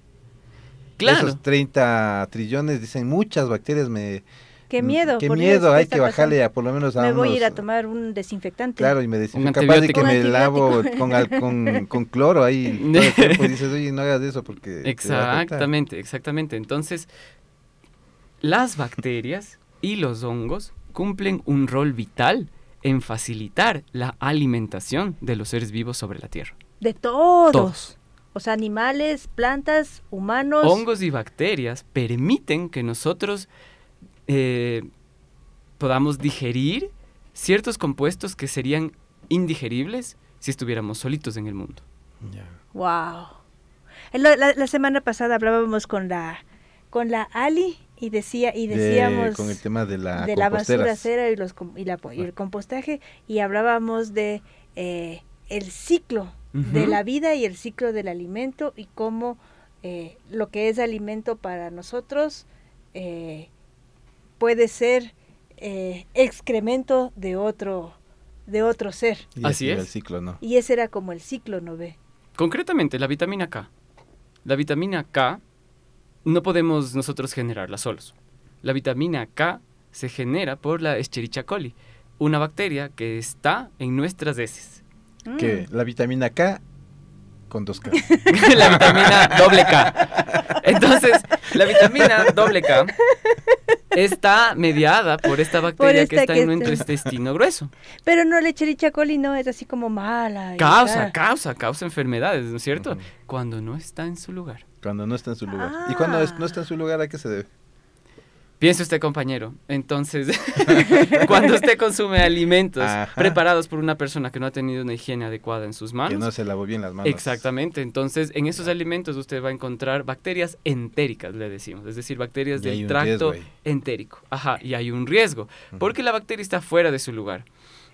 Claro.
Esos 30 trillones dicen muchas bacterias me...
Qué miedo.
Qué miedo,
Dios, ¿qué
hay que bajarle a por lo menos a
Me voy a ir a tomar un desinfectante.
Claro, y me
Un
capaz de que me lavo con, al- con, con cloro ahí todo el cuerpo y dices, oye, no hagas eso porque... te va a afectar".
Exactamente, exactamente. Entonces, las bacterias y los hongos cumplen un rol vital en facilitar la alimentación de los seres vivos sobre la Tierra.
De todos.
Todos.
O sea, animales, plantas, humanos.
Hongos y bacterias permiten que nosotros eh, podamos digerir ciertos compuestos que serían indigeribles si estuviéramos solitos en el mundo.
Wow. La, la- la semana pasada hablábamos con la con la Ali y decía y
De-
decíamos
con el tema de la
de la basura cera y los y, la, y el compostaje y hablábamos de eh, el ciclo de la vida y el ciclo del alimento y cómo eh, lo que es alimento para nosotros eh, puede ser eh, excremento de otro de otro ser
Y
Así es.
el ciclo, ¿no?
y ese era como el ciclo no ve
Concretamente, la vitamina K. La vitamina K no podemos nosotros generarla solos. La vitamina K se genera por la Escherichia coli, una bacteria que está en nuestras heces.
Que la vitamina K con dos K.
la vitamina doble K. Entonces, la vitamina doble K está mediada por esta bacteria que
esta
está
que
en nuestro
está-
intestino grueso.
Pero no lechericha coli no es así como mala.
Causa,
tal.
causa, causa enfermedades, ¿no es cierto? Cuando no está en su lugar.
Cuando no está en su lugar. ¿Y cuando es-
Ah.
no está en su lugar a qué se debe?
Piense usted, compañero. Entonces, cuando usted consume alimentos
Ajá.
preparados por una persona que no ha tenido una higiene adecuada en sus
Que
manos,
no se lavó bien las manos.
Exactamente, entonces en esos alimentos usted va a encontrar bacterias entéricas, le decimos, es decir, bacterias
Y
del tracto
riesgo
entérico. Ajá, y hay un riesgo, porque la bacteria está fuera de su lugar.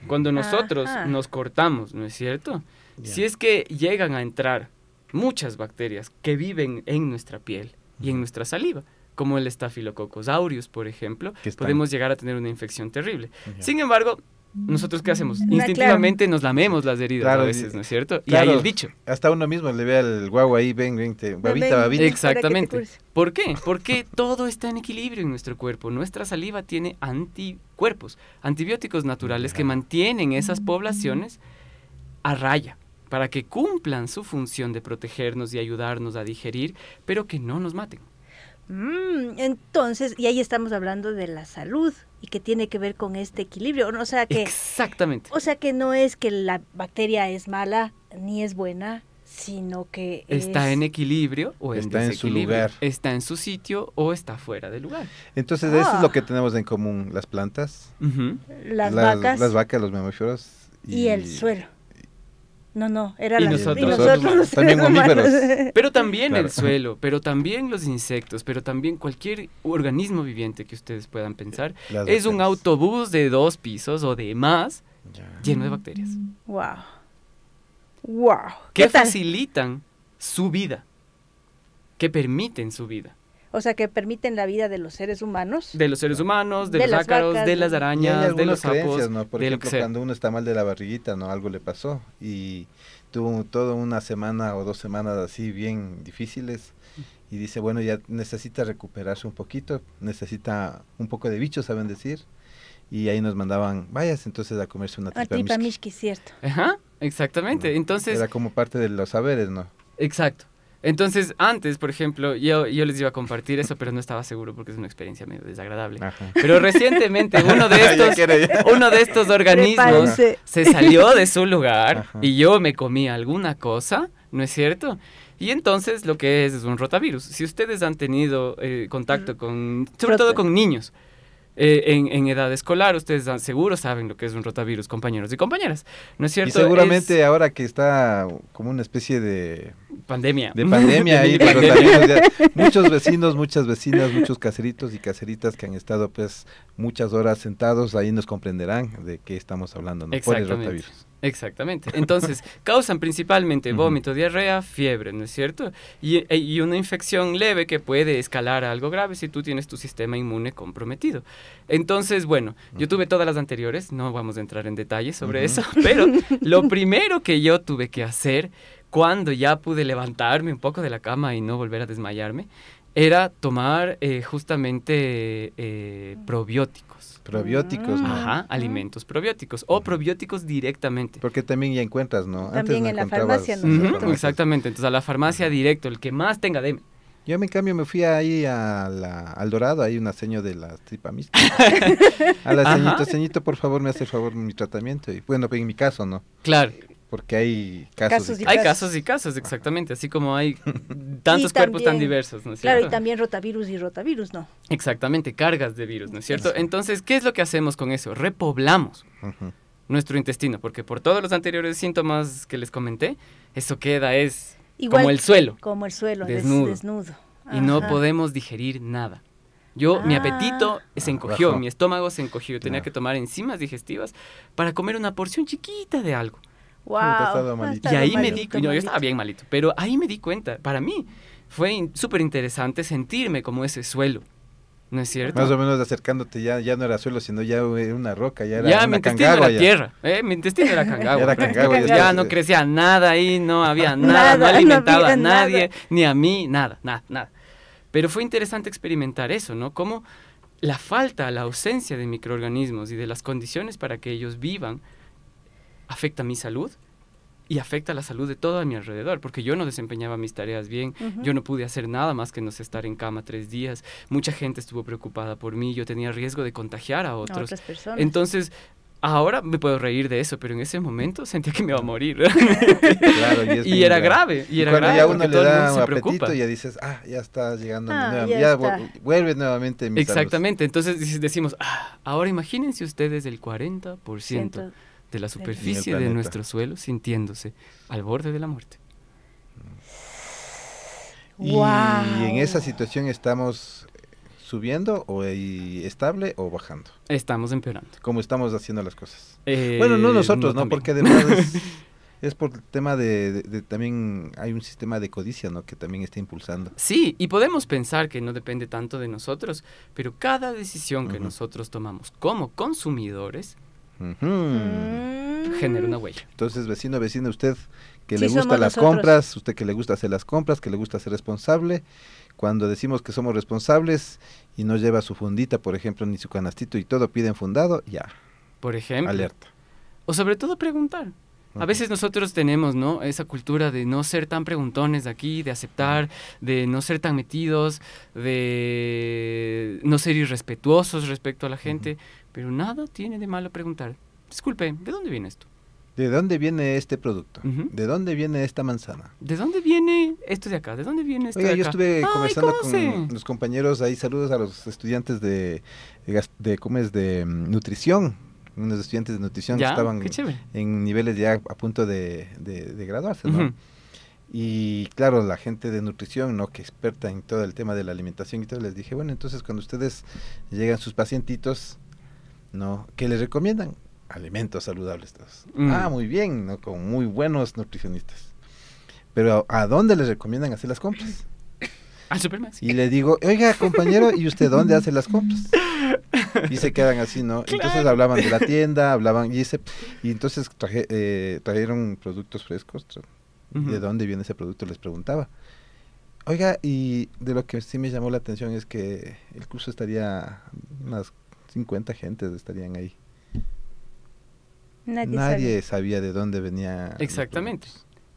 Cuando nosotros
Ajá.
nos cortamos, ¿no es cierto?
Ya.
Si es que llegan a entrar muchas bacterias que viven en nuestra piel y en nuestra saliva, como el Staphylococcus aureus, por ejemplo, podemos llegar a tener una infección terrible. Sin embargo, ¿nosotros qué hacemos?
claro.
Instintivamente nos lamemos las heridas
Claro,
a veces, ¿no es cierto? Y hay el dicho.
Hasta uno mismo le ve al guau ahí, ven, ven, te, babita, babita.
Exactamente. ¿Por qué? Porque todo está en equilibrio en nuestro cuerpo. Nuestra saliva tiene anticuerpos, antibióticos naturales que mantienen esas poblaciones a raya para que cumplan su función de protegernos y ayudarnos a digerir, pero que no nos maten.
Mm, entonces, y ahí estamos hablando de la salud y que tiene que ver con este equilibrio. O sea que,
Exactamente.
o sea que no es que la bacteria es mala ni es buena, sino que
Está
es-
en equilibrio o en
Está en su lugar.
Está en su sitio o está fuera de lugar.
Entonces, eso es
Ah.
lo que tenemos en común, las plantas,
Ujú.
las, vacas
las vacas, los mamíferos
y, el suelo. No, no, era
Y
las-
nosotros.
y nosotros los
También mamíferos.
Pero también
Claro.
el suelo, pero también los insectos, pero también cualquier organismo viviente que ustedes puedan pensar,
Las
es un autobús de dos pisos o de más
Ya.
lleno de bacterias
Wow. Wow.
que facilitan su vida, que permiten su vida.
O sea, que permiten la vida de los seres humanos.
De los seres humanos, de,
De
los
las
ácaros,
vacas,
de las arañas, de los sapos,
creencias, ¿no? Por
de lo
ejemplo,
que sea.
cuando uno está mal de la barriguita, ¿no? Algo le pasó y tuvo toda una semana o dos semanas así bien difíciles y dice, bueno, ya necesita recuperarse un poquito, necesita un poco de bicho, saben decir. Y ahí nos mandaban, vayas entonces a comerse una tripa
tripa
mixqui".
mishki, cierto.
Ajá, exactamente. Entonces,
Era como parte de los saberes, ¿no?
Exacto. Entonces, antes, por ejemplo, yo, yo les iba a compartir eso, pero no estaba seguro porque es una experiencia medio desagradable.
Ajá.
Pero recientemente uno de
Ya
estos,
quiere, ya.
uno de estos organismos
Prepárense.
se salió de su lugar
Ajá.
y yo me comí alguna cosa, ¿no es cierto? Y entonces lo que es es un rotavirus. Si ustedes han tenido eh, contacto con, sobre todo con niños, eh, en, en edad escolar, ustedes han- seguro saben lo que es un rotavirus, compañeros y compañeras, ¿no es
Y
cierto?
seguramente
Es-
ahora que está como una especie de
pandemia.
De pandemia ahí, pero también muchos vecinos, muchas vecinas, muchos caseritos y caseritas que han estado pues muchas horas sentados, ahí nos comprenderán de qué estamos hablando, ¿no?
Por el rotavirus. Exactamente. Entonces, causan principalmente vómito, diarrea, fiebre, ¿no es cierto? Y, e, y, una infección leve que puede escalar a algo grave si tú tienes tu sistema inmune comprometido. Entonces, bueno, yo tuve todas las anteriores, no vamos a entrar en detalles sobre eso, pero lo primero que yo tuve que hacer cuando ya pude levantarme un poco de la cama y no volver a desmayarme, era tomar eh, justamente eh, probióticos.
Probióticos, ¿no?
Ajá, alimentos probióticos o probióticos directamente.
Porque también ya encuentras, ¿no?
También en la farmacia, ¿no?
Exactamente, entonces a la farmacia directo, el que más tenga, deme.
Yo en cambio me fui ahí a la, al Dorado, hay una seño de la tripa mixta. a la ceñito, ceñito, por favor, me hace el favor mi tratamiento. Y bueno, en mi caso, ¿no?
Claro.
Porque hay casos,
y Hay casos y casos, exactamente. Así como hay tantos cuerpos tan diversos, ¿no es
cierto? Claro, y también rotavirus y rotavirus, ¿no?
Exactamente, cargas de virus, ¿no es cierto? Entonces, ¿qué es lo que hacemos con eso? Repoblamos nuestro intestino, porque por todos los anteriores síntomas que les comenté, eso queda es como el suelo.
Como el suelo, desnudo.
Y no podemos digerir nada. Yo, mi apetito ah. se encogió, mi estómago se encogió. Tenía que tomar enzimas digestivas para comer una porción chiquita de algo.
Wow.
Y ahí me di, yo estaba bien malito, pero ahí me di cuenta, para mí fue súper interesante sentirme como ese suelo. ¿No es cierto?
Más o menos acercándote ya, ya no era suelo, sino ya era una roca, ya era
ya, mi intestino era tierra, ¿eh? mi intestino era cangagua. ya, no crecía nada ahí, no había nada, no alimentaba a nadie, ni a mí, nada, nada, nada. Pero fue interesante experimentar eso, ¿no? Cómo la falta, la ausencia de microorganismos y de las condiciones para que ellos vivan afecta mi salud y afecta la salud de todo a mi alrededor, porque yo no desempeñaba mis tareas bien, yo no pude hacer nada más que no estar en cama tres días, mucha gente estuvo preocupada por mí, yo tenía riesgo de contagiar a otros. Entonces, ahora me puedo reír de eso, pero en ese momento sentía que me iba a morir. y, era grave, y era
cuando
grave.
ya uno le da un apetito, ya dices, ah, ya está llegando, ah, ya, vuelve nuevamente mi
Exactamente, entonces decimos, ah, ahora imagínense ustedes el 40% de la superficie de nuestro suelo sintiéndose al borde de la muerte.
Y en esa situación estamos subiendo o estable o bajando.
Estamos empeorando.
¿Cómo estamos haciendo las cosas? Eh, bueno, no nosotros, ¿no? Porque además es, es, por el tema de, también hay un sistema de codicia, ¿no? Que también está impulsando.
Sí, y podemos pensar que no depende tanto de nosotros, pero cada decisión que nosotros tomamos como consumidores genera una huella.
Entonces, vecino, vecina, usted que le gusta las compras, usted que le gusta hacer las compras, que le gusta ser responsable, cuando decimos que somos responsables y no lleva su fundita, por ejemplo, ni su canastito y todo piden fundado, ya.
Por ejemplo.
Alerta.
O sobre todo preguntar. A veces nosotros tenemos, ¿no? Esa cultura de no ser tan preguntones aquí, de aceptar, de no ser tan metidos, de no ser irrespetuosos respecto a la gente, pero nada tiene de malo preguntar. Disculpe, ¿de dónde viene esto?
¿De dónde viene este producto? ¿De dónde viene esta manzana?
¿De dónde viene esto de acá? ¿De dónde viene esto de acá?
yo estuve conversando con los compañeros ahí, saludos a los estudiantes de, de, ¿cómo es? de mm, nutrición, unos estudiantes de nutrición que estaban en niveles ya a punto de, graduarse, ¿no? Y claro, la gente de nutrición, ¿no? Que experta en todo el tema de la alimentación y todo, les dije, bueno, entonces cuando ustedes llegan sus pacientitos, ¿no? ¿Qué les recomiendan? Alimentos saludables. Mm. Ah, muy bien, ¿no? Con muy buenos nutricionistas. Pero ¿a, dónde les recomiendan hacer las compras?
Al Supermax.
Y le digo, oiga, compañero, ¿y usted dónde hace las compras? Y se quedan así, ¿no? Entonces hablaban de la tienda, hablaban, y, ese, y entonces traje, eh, trajeron productos frescos. ¿De dónde viene ese producto? Les preguntaba. Oiga, y de lo que sí me llamó la atención es que el curso estaría unas 50 gentes estarían ahí. Nadie, sabía. de dónde venía.
Exactamente.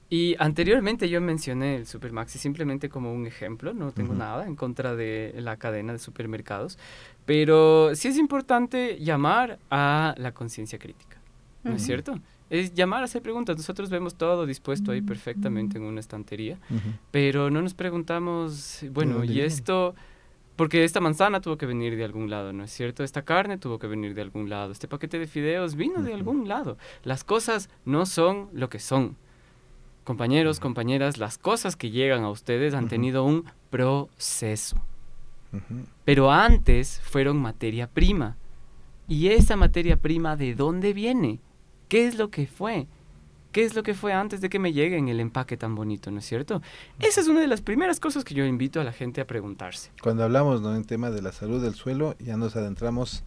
Y anteriormente yo mencioné el Supermaxi simplemente como un ejemplo, no tengo nada en contra de la cadena de supermercados, pero sí es importante llamar a la conciencia crítica, ¿no es cierto? Es llamar a hacer preguntas. Nosotros vemos todo dispuesto ahí perfectamente en una estantería, pero no nos preguntamos, bueno, ¿y esto? Porque esta manzana tuvo que venir de algún lado, ¿no es cierto? Esta carne tuvo que venir de algún lado. Este paquete de fideos vino de algún lado. Las cosas no son lo que son. Compañeros, compañeras, las cosas que llegan a ustedes han tenido un proceso. Pero antes fueron materia prima. ¿Y esa materia prima de dónde viene? ¿Qué es lo que fue? ¿Qué es lo que fue antes de que me llegue en el empaque tan bonito, ¿no es cierto? Esa es una de las primeras cosas que yo invito a la gente a preguntarse.
Cuando hablamos ¿no? en tema de la salud del suelo, ya nos adentramos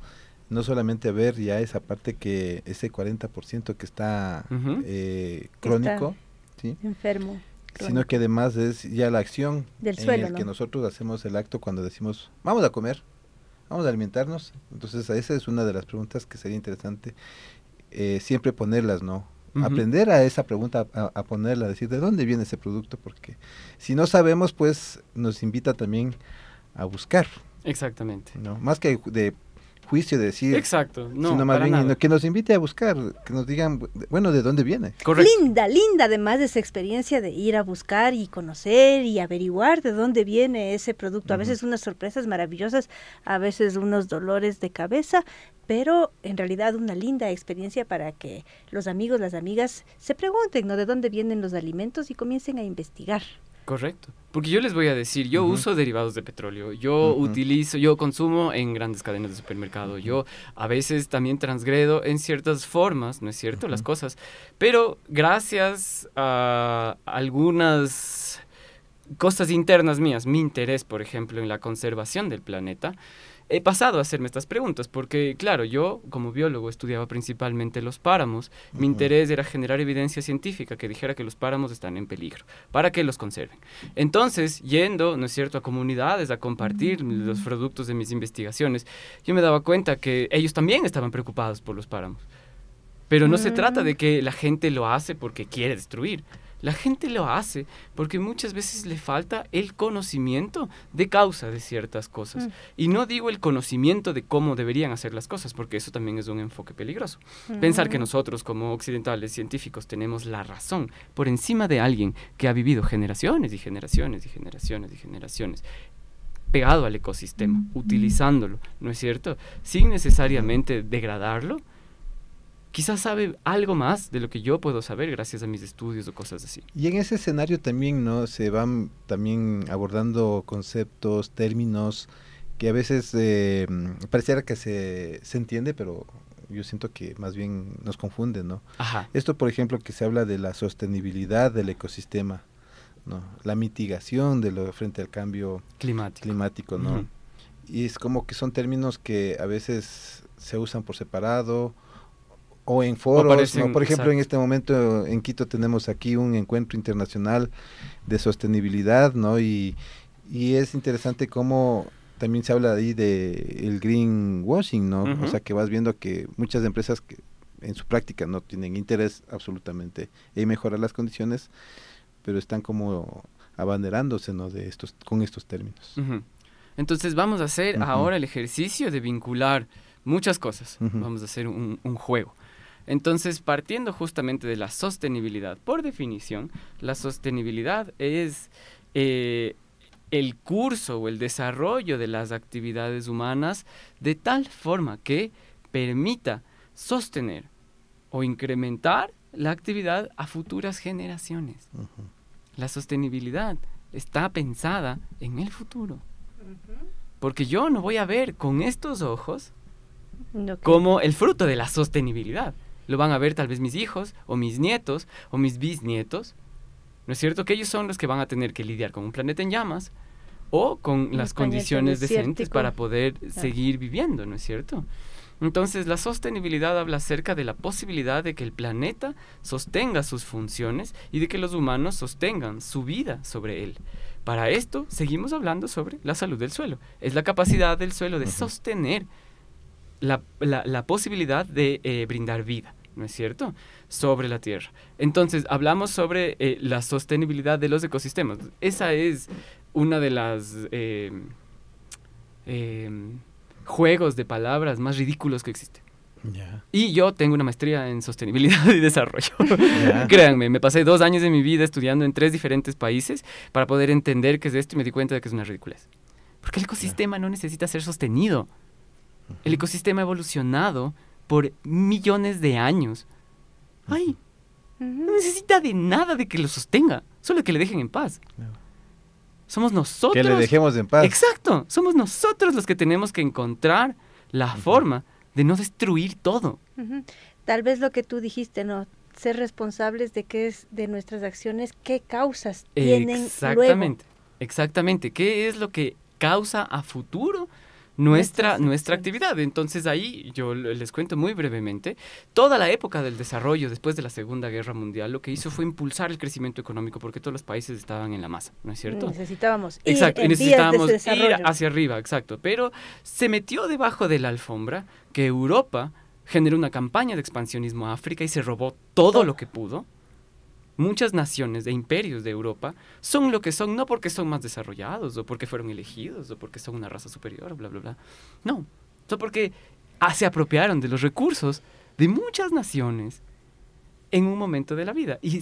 no solamente a ver ya esa parte que ese 40% que está eh, crónico, ¿sí?
enfermo,
sino que además es ya la acción
del suelo,
el que nosotros hacemos el acto cuando decimos vamos a comer, vamos a alimentarnos. Entonces esa es una de las preguntas que sería interesante eh, siempre ponerlas, ¿no? Aprender a esa pregunta, a, ponerla, a decir de dónde viene ese producto, porque si no sabemos, pues nos invita también a buscar.
Exactamente.
¿no? Más que de juicio de decir.
Exacto, no,
sino más bien que nos invite a buscar, que nos digan, bueno, de dónde viene.
Linda, linda además de esa experiencia de ir a buscar y conocer y averiguar de dónde viene ese producto. A veces unas sorpresas maravillosas, a veces unos dolores de cabeza, pero en realidad una linda experiencia para que los amigos, las amigas se pregunten, ¿no? De dónde vienen los alimentos y comiencen a investigar.
Correcto. Porque yo les voy a decir, yo uso derivados de petróleo, yo utilizo, yo consumo en grandes cadenas de supermercado, yo a veces también transgredo en ciertas formas, ¿no es cierto? Las cosas. Pero gracias a algunas cosas internas mías, mi interés, por ejemplo, en la conservación del planeta, he pasado a hacerme estas preguntas, porque claro, yo como biólogo estudiaba principalmente los páramos, mi interés era generar evidencia científica que dijera que los páramos están en peligro, para que los conserven. Entonces, yendo, ¿no es cierto?, a comunidades a compartir los productos de mis investigaciones, yo me daba cuenta que ellos también estaban preocupados por los páramos. Pero no se trata de que la gente lo hace porque quiere destruir. La gente lo hace porque muchas veces le falta el conocimiento de causa de ciertas cosas. Mm. Y no digo el conocimiento de cómo deberían hacer las cosas, porque eso también es un enfoque peligroso. Pensar que mm. nosotros como occidentales científicos tenemos la razón por encima de alguien que ha vivido generaciones y generaciones y generaciones y generaciones pegado al ecosistema, mm. utilizándolo, ¿no es cierto? Sin necesariamente degradarlo, quizás sabe algo más de lo que yo puedo saber gracias a mis estudios o cosas así.
Y en ese escenario también, ¿no? Se van también abordando conceptos, términos que a veces eh, pareciera que se, se entiende, pero yo siento que más bien nos confunden, ¿no?
Ajá.
Esto, por ejemplo, que se habla de la sostenibilidad del ecosistema, ¿no? La mitigación de lo frente al cambio
climático,
climático ¿no? Y es como que son términos que a veces se usan por separado o en foros, por ejemplo en este momento en Quito tenemos aquí un encuentro internacional de sostenibilidad, ¿no? Y, y es interesante cómo también se habla ahí de el greenwashing, ¿no? O sea que vas viendo que muchas empresas que en su práctica no tienen interés absolutamente en mejorar las condiciones, pero están como abanderándose, ¿no? De estos con estos términos.
Entonces vamos a hacer ahora el ejercicio de vincular muchas cosas. Vamos a hacer un, un juego. Entonces, partiendo justamente de la sostenibilidad, por definición, la sostenibilidad es eh, el curso o el desarrollo de las actividades humanas de tal forma que permita sostener o incrementar la actividad a futuras generaciones. La sostenibilidad está pensada en el futuro. Porque yo no voy a ver con estos ojos como el fruto de la sostenibilidad lo van a ver tal vez mis hijos o mis nietos o mis bisnietos. ¿No es cierto? Que ellos son los que van a tener que lidiar con un planeta en llamas o con las condiciones decentes para poder seguir viviendo, ¿no es cierto? Entonces, la sostenibilidad habla acerca de la posibilidad de que el planeta sostenga sus funciones y de que los humanos sostengan su vida sobre él. Para esto, seguimos hablando sobre la salud del suelo. Es la capacidad del suelo de sostener la, posibilidad de eh, brindar vida, ¿no es cierto?, sobre la Tierra. Entonces, hablamos sobre eh, la sostenibilidad de los ecosistemas. Esa es una de las em, em, juegos de palabras más ridículos que existe. Y yo tengo una maestría en sostenibilidad y desarrollo. Créanme, me pasé dos años de mi vida estudiando en tres diferentes países para poder entender qué es esto y me di cuenta de que es una ridiculez. Porque el ecosistema no necesita ser sostenido. El ecosistema ha evolucionado por millones de años. Ay, No necesita de nada de que lo sostenga, solo que le dejen en paz. Somos nosotros.
Que le dejemos en paz.
Exacto, somos nosotros los que tenemos que encontrar la forma de no destruir todo.
Tal vez lo que tú dijiste, ¿no? Ser responsables de qué es de nuestras acciones, qué causas tienen
Exactamente, exactamente. ¿Qué es lo que causa a futuro nuestra, nuestra actividad. Entonces ahí yo les cuento muy brevemente, toda la época del desarrollo después de la Segunda Guerra Mundial lo que hizo fue impulsar el crecimiento económico porque todos los países estaban en la masa, ¿no es cierto?
Necesitábamos
ir, exacto, necesitábamos ir hacia arriba, exacto. Pero se metió debajo de la alfombra que Europa generó una campaña de expansionismo a África y se robó todo. lo que pudo muchas naciones de imperios de Europa son lo que son no porque son más desarrollados o porque fueron elegidos o porque son una raza superior, bla, bla, bla. No, son porque ah, se apropiaron de los recursos de muchas naciones en un momento de la vida y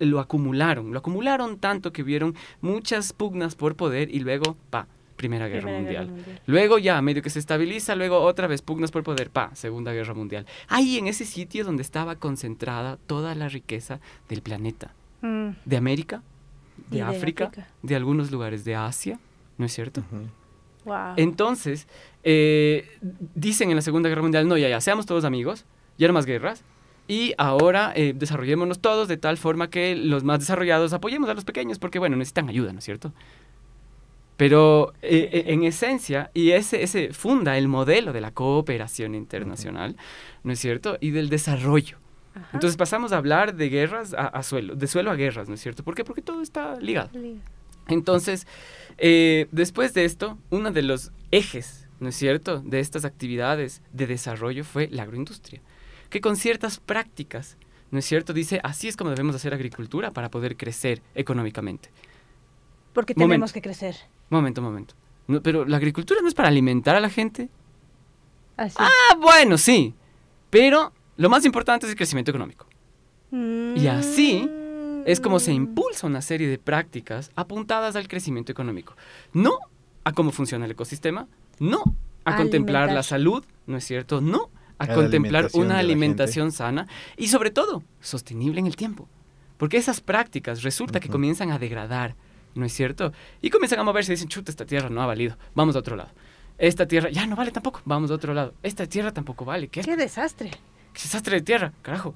lo acumularon, lo acumularon tanto que vieron muchas pugnas por poder y luego, pa, Primera, Guerra, mundial. Luego ya, medio que se estabiliza, luego otra vez pugnas por poder, pa, Segunda Guerra Mundial. Ahí en ese sitio donde estaba concentrada toda la riqueza del planeta. Mm. De América, de, África, de, algunos lugares de Asia, ¿no es cierto? Entonces, eh, dicen en la Segunda Guerra Mundial, no, ya, ya, seamos todos amigos, ya no más guerras, y ahora eh, desarrollémonos todos de tal forma que los más desarrollados apoyemos a los pequeños, porque bueno, necesitan ayuda, ¿no es cierto? Pero eh, eh, en esencia, y ese, ese funda el modelo de la cooperación internacional, ¿no es cierto? Y del desarrollo. Entonces pasamos a hablar de guerras a, suelo, de suelo a guerras, ¿no es cierto? ¿Por qué? Porque todo está ligado. Entonces, eh, después de esto, uno de los ejes, ¿no es cierto?, de estas actividades de desarrollo fue la agroindustria, que con ciertas prácticas, ¿no es cierto?, dice, así es como debemos hacer agricultura para poder crecer económicamente.
Porque tenemos que crecer.
Momento, momento. pero la agricultura no es para alimentar a la gente. ¿Ah, ah bueno, sí. Pero lo más importante es el crecimiento económico. Y así es como se impulsa una serie de prácticas apuntadas al crecimiento económico. No a cómo funciona el ecosistema, no a contemplar la salud, ¿no es cierto? No a, contemplar una alimentación sana y sobre todo sostenible en el tiempo. Porque esas prácticas resulta que comienzan a degradar ¿no es cierto? Y comienzan a moverse y dicen, chuta, esta tierra no ha valido, vamos a otro lado. Esta tierra ya no vale tampoco, vamos a otro lado. Esta tierra tampoco vale.
¿Qué, ¿Qué desastre?
¿Qué desastre de tierra? Carajo.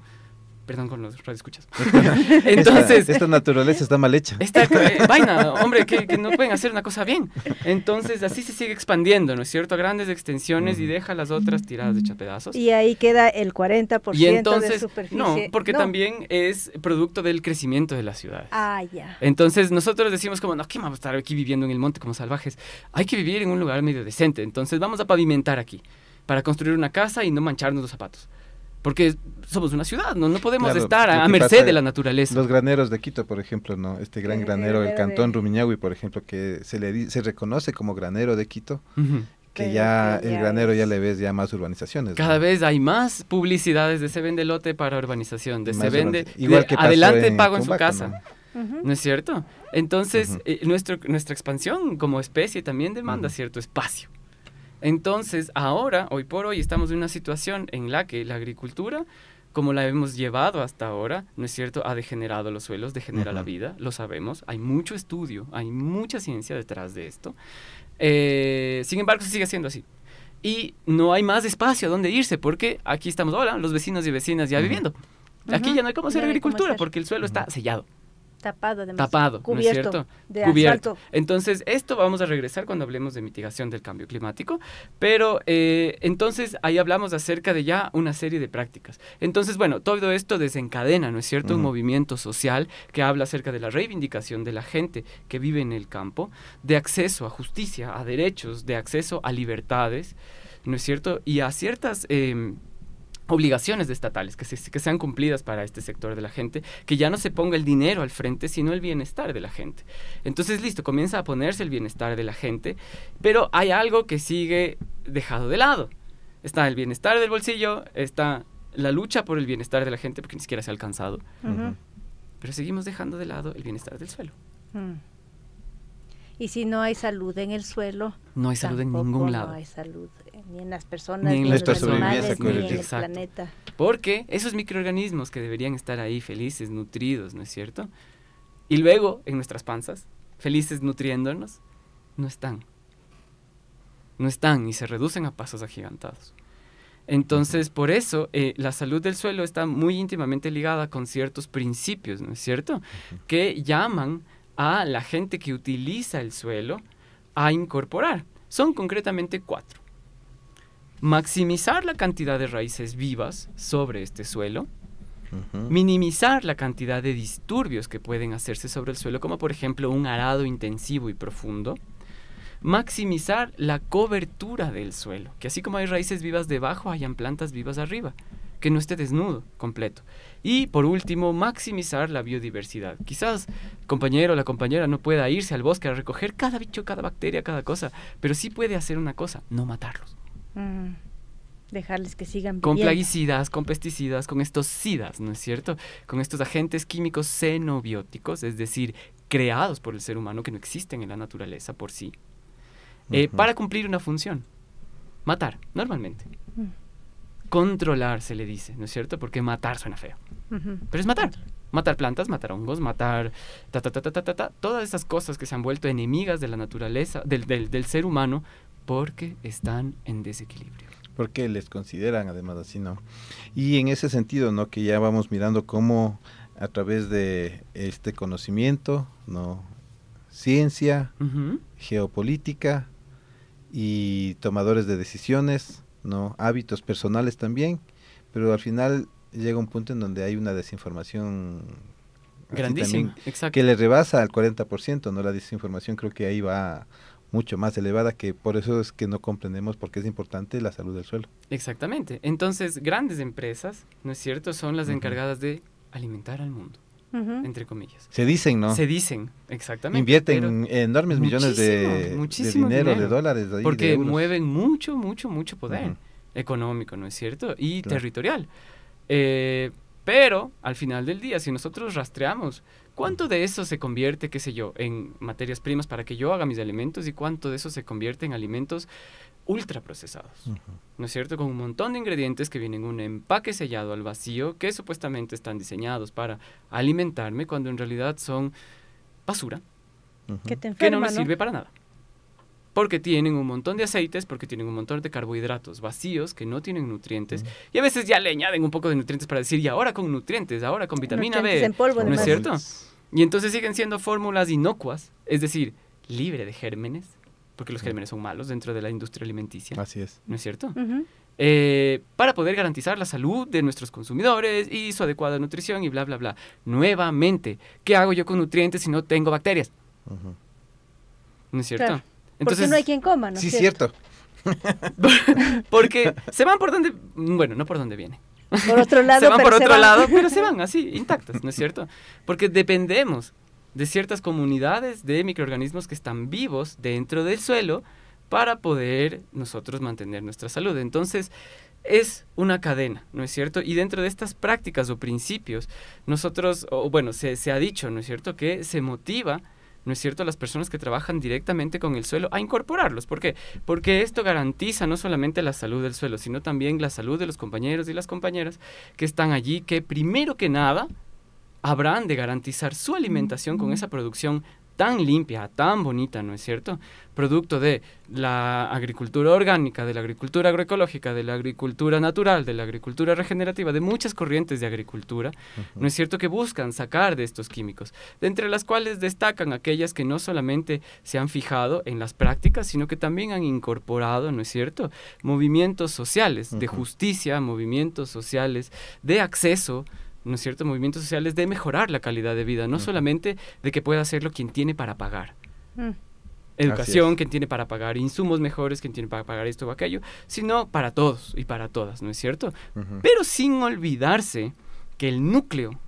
Perdón con los radioescuchas.
Entonces. Esta, naturaleza está mal hecha.
Esta eh, vaina, hombre, que, no pueden hacer una cosa bien. Entonces, así se sigue expandiendo, ¿no es cierto? A grandes extensiones y deja las otras tiradas de pedazos.
Y ahí queda el 40%
y entonces,
de superficie.
No, porque también es producto del crecimiento de las ciudades.
Ah, ya.
Entonces, nosotros decimos como, no, ¿qué vamos a estar aquí viviendo en el monte como salvajes? Hay que vivir en un lugar medio decente. Entonces, vamos a pavimentar aquí para construir una casa y no mancharnos los zapatos porque somos una ciudad, no, no podemos estar a, merced de la naturaleza.
Los graneros de Quito, por ejemplo, no, este gran granero, el cantón Rumiñahui, por ejemplo, que se le se reconoce como granero de Quito. Que ya el granero ya le ves ya más urbanizaciones.
Cada vez hay más publicidades de se vende lote para urbanización, de se vende Igual que adelante pago en su casa. ¿No es cierto? Entonces, eh, nuestro, nuestra expansión como especie también demanda cierto espacio. Entonces, ahora, hoy por hoy, estamos en una situación en la que la agricultura, como la hemos llevado hasta ahora, ¿no es cierto?, ha degenerado los suelos, degenera la vida, lo sabemos, hay mucho estudio, hay mucha ciencia detrás de esto. Eh, sin embargo, se sigue haciendo así. Y no hay más espacio a donde irse, porque aquí estamos, hola, los vecinos y vecinas ya viviendo. Aquí ya no hay cómo hacer agricultura, porque el suelo está sellado.
Tapado, además.
Tapado, cubierto, De cubierto. Entonces, esto vamos a regresar cuando hablemos de mitigación del cambio climático, pero eh, entonces ahí hablamos acerca de ya una serie de prácticas. Entonces, bueno, todo esto desencadena, ¿no es cierto? Un movimiento social que habla acerca de la reivindicación de la gente que vive en el campo, de acceso a justicia, a derechos, de acceso a libertades, ¿no es cierto? Y a ciertas... Em, obligaciones estatales que, que sean cumplidas para este sector de la gente, que ya no se ponga el dinero al frente, sino el bienestar de la gente. Entonces, listo, comienza a ponerse el bienestar de la gente, pero hay algo que sigue dejado de lado. Está el bienestar del bolsillo, está la lucha por el bienestar de la gente, porque ni siquiera se ha alcanzado, pero seguimos dejando de lado el bienestar del suelo. Mm.
Y si no hay salud en el suelo,
no hay salud en ningún lado.
No hay salud ni en las personas, ni en, los animales, ni en el planeta.
Porque esos microorganismos que deberían estar ahí felices, nutridos, ¿no es cierto? Y luego en nuestras panzas, felices nutriéndonos, no están. No están y se reducen a pasos agigantados. Entonces, por eso, eh, la salud del suelo está muy íntimamente ligada con ciertos principios, ¿no es cierto? Que llaman a la gente que utiliza el suelo a incorporar. Son concretamente cuatro. Maximizar la cantidad de raíces vivas sobre este suelo, minimizar la cantidad de disturbios que pueden hacerse sobre el suelo, como por ejemplo un arado intensivo y profundo, maximizar la cobertura del suelo, que así como hay raíces vivas debajo, hayan plantas vivas arriba, que no esté desnudo completo. Y por último, maximizar la biodiversidad. Quizás compañero o la compañera no pueda irse al bosque a recoger cada bicho, cada bacteria, cada cosa, pero sí puede hacer una cosa, no matarlos.
Mm, dejarles que sigan
Con plaguicidas, con pesticidas, con estos sidas, ¿no es cierto? Con estos agentes químicos xenobióticos, es decir, creados por el ser humano que no existen en la naturaleza por sí, eh, para cumplir una función. Matar, normalmente. Mm. Controlar, se le dice, ¿no es cierto? Porque matar suena feo. Pero es matar. Matar plantas, matar hongos, matar ta, ta, ta, ta, ta, ta, todas esas cosas que se han vuelto enemigas de la naturaleza, del, del, del ser humano, porque están en desequilibrio.
Porque les consideran además así, ¿no? Y en ese sentido, ¿no? Que ya vamos mirando cómo a través de este conocimiento, ¿no? Ciencia, geopolítica y tomadores de decisiones, ¿no? Hábitos personales también, pero al final llega un punto en donde hay una desinformación
grandísima, exacto.
que le rebasa al 40%, ¿no? La desinformación creo que ahí va mucho más elevada, que por eso es que no comprendemos por qué es importante la salud del suelo.
Exactamente. Entonces, grandes empresas, ¿no es cierto?, son las encargadas de alimentar al mundo. entre comillas.
Se dicen, ¿no?
Se dicen, exactamente.
Invierten enormes millones de, dinero, de dólares.
porque mueven mucho, mucho, mucho poder económico, ¿no es cierto? Y territorial. Eh, pero al final del día, si nosotros rastreamos ¿Cuánto de eso se convierte, qué sé yo, en materias primas para que yo haga mis alimentos y cuánto de eso se convierte en alimentos ultraprocesados? ¿No es cierto? Con un montón de ingredientes que vienen en un empaque sellado al vacío que supuestamente están diseñados para alimentarme cuando en realidad son basura que, no me sirve para nada porque tienen un montón de aceites, porque tienen un montón de carbohidratos vacíos que no tienen nutrientes. Y a veces ya le añaden un poco de nutrientes para decir, y ahora con nutrientes, ahora con vitamina B. ¿No es cierto? Y entonces siguen siendo fórmulas inocuas, es decir, libre de gérmenes, porque los gérmenes son malos dentro de la industria alimenticia.
Así es.
¿No es cierto? Eh, para poder garantizar la salud de nuestros consumidores y su adecuada nutrición y bla, bla, bla. Nuevamente, ¿qué hago yo con nutrientes si no tengo bacterias? ¿No es cierto?
Porque no hay quien coma, ¿no?
Sí, cierto.
porque se van por donde, bueno, no por donde viene.
Por otro lado,
se van por otro lado, pero se van así, intactas, ¿no es cierto? Porque dependemos de ciertas comunidades de microorganismos que están vivos dentro del suelo para poder nosotros mantener nuestra salud. Entonces, es una cadena, ¿no es cierto? Y dentro de estas prácticas o principios, nosotros, o bueno, se, se ha dicho, ¿no es cierto?, que se motiva ¿no es cierto?, las personas que trabajan directamente con el suelo a incorporarlos. ¿Por qué? Porque esto garantiza no solamente la salud del suelo, sino también la salud de los compañeros y las compañeras que están allí, que primero que nada habrán de garantizar su alimentación con esa producción tan limpia, tan bonita, ¿no es cierto? Producto de la agricultura orgánica, de la agricultura agroecológica, de la agricultura natural, de la agricultura regenerativa, de muchas corrientes de agricultura, ¿no es cierto? Que buscan sacar de estos químicos, de entre las cuales destacan aquellas que no solamente se han fijado en las prácticas, sino que también han incorporado, ¿no es cierto? Movimientos sociales de justicia, movimientos sociales de acceso, ¿no es cierto?, movimientos sociales de mejorar la calidad de vida, no solamente de que pueda hacerlo quien tiene para pagar. Mm. Educación, quien tiene para pagar insumos mejores, quien tiene para pagar esto o aquello, sino para todos y para todas, ¿no es cierto? Pero sin olvidarse que el núcleo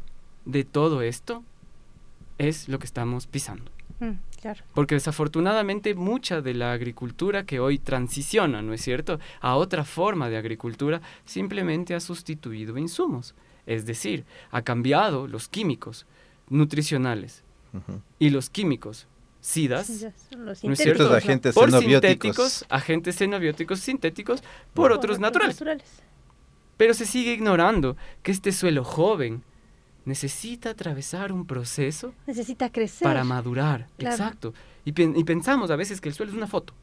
de todo esto es lo que estamos pisando. Mm, Porque desafortunadamente mucha de la agricultura que hoy transiciona, ¿no es cierto?, a otra forma de agricultura, simplemente ha sustituido insumos. Es decir, ha cambiado los químicos nutricionales y los químicos SIDAS,
los ¿no es cierto? agentes
por sintéticos, agentes xenobióticos sintéticos por, otros naturales. Pero se sigue ignorando que este suelo joven necesita atravesar un proceso.
Necesita crecer.
Para madurar, exacto. Y, y, pensamos a veces que el suelo es una foto.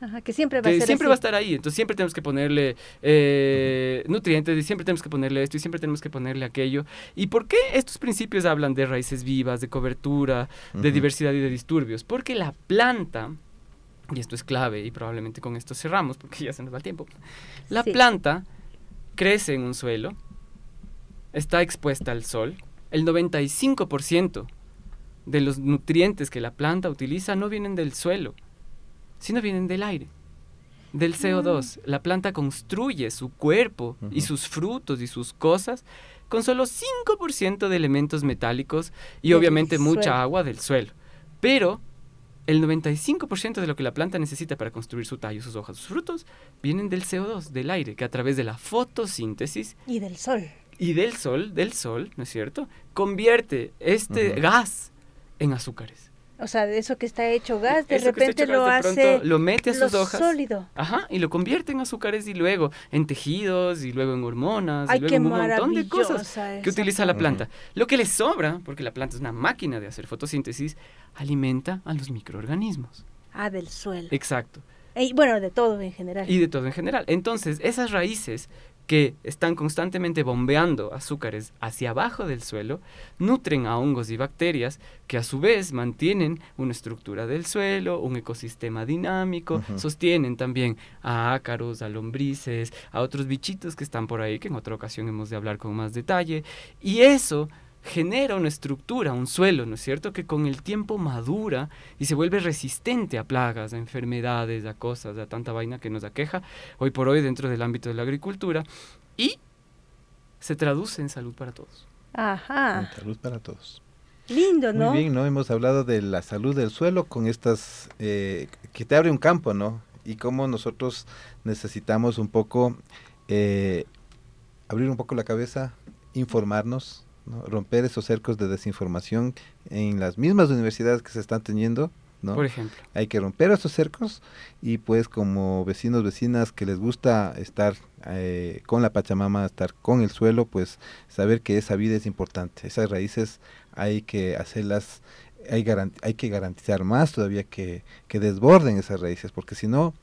Ajá, que siempre va a
siempre va a estar ahí. Entonces siempre tenemos que ponerle eh, nutrientes y siempre tenemos que ponerle esto y siempre tenemos que ponerle aquello. ¿Y por qué estos principios hablan de raíces vivas, de cobertura, de diversidad y de disturbios? Porque la planta, y esto es clave y probablemente con esto cerramos porque ya se nos va el tiempo, la planta crece en un suelo, está expuesta al sol, el 95% de los nutrientes que la planta utiliza no vienen del suelo, sino vienen del aire, del CO2. Mm. La planta construye su cuerpo y sus frutos y sus cosas con solo 5% de elementos metálicos y obviamente mucha agua del suelo. Pero el 95% de lo que la planta necesita para construir su tallo, sus hojas, sus frutos, vienen del CO2, del aire, que a través de la fotosíntesis...
Y del sol.
Y del sol, del sol, ¿no es cierto? Convierte este gas en azúcares.
O sea, de eso que está hecho gas, de repente lo hace.
lo mete a sus hojas.
sólido.
Ajá, y lo convierte en azúcares y luego en tejidos y luego en hormonas y luego en un montón de cosas que utiliza la planta. Lo que le sobra, porque la planta es una máquina de hacer fotosíntesis, alimenta a los microorganismos.
Ah, del suelo.
Exacto.
Y bueno, de todo en general.
Y de todo en general. Entonces, esas raíces que están constantemente bombeando azúcares hacia abajo del suelo, nutren a hongos y bacterias que a su vez mantienen una estructura del suelo, un ecosistema dinámico, sostienen también a ácaros, a lombrices, a otros bichitos que están por ahí, que en otra ocasión hemos de hablar con más detalle, y eso genera una estructura, un suelo, ¿no es cierto?, que con el tiempo madura y se vuelve resistente a plagas, a enfermedades, a cosas, a tanta vaina que nos aqueja hoy por hoy dentro del ámbito de la agricultura y se traduce en salud para todos.
Ajá.
salud para todos.
Lindo, ¿no?
Muy bien, ¿no? Hemos hablado de la salud del suelo con estas, eh, que te abre un campo, ¿no? Y cómo nosotros necesitamos un poco eh, abrir un poco la cabeza, informarnos, romper esos cercos de desinformación en las mismas universidades que se están teniendo. ¿no?
Por ejemplo.
Hay que romper esos cercos y pues como vecinos, vecinas que les gusta estar eh, con la Pachamama, estar con el suelo, pues saber que esa vida es importante. Esas raíces hay que hacerlas, hay, hay que garantizar más todavía que, que desborden esas raíces, porque si no,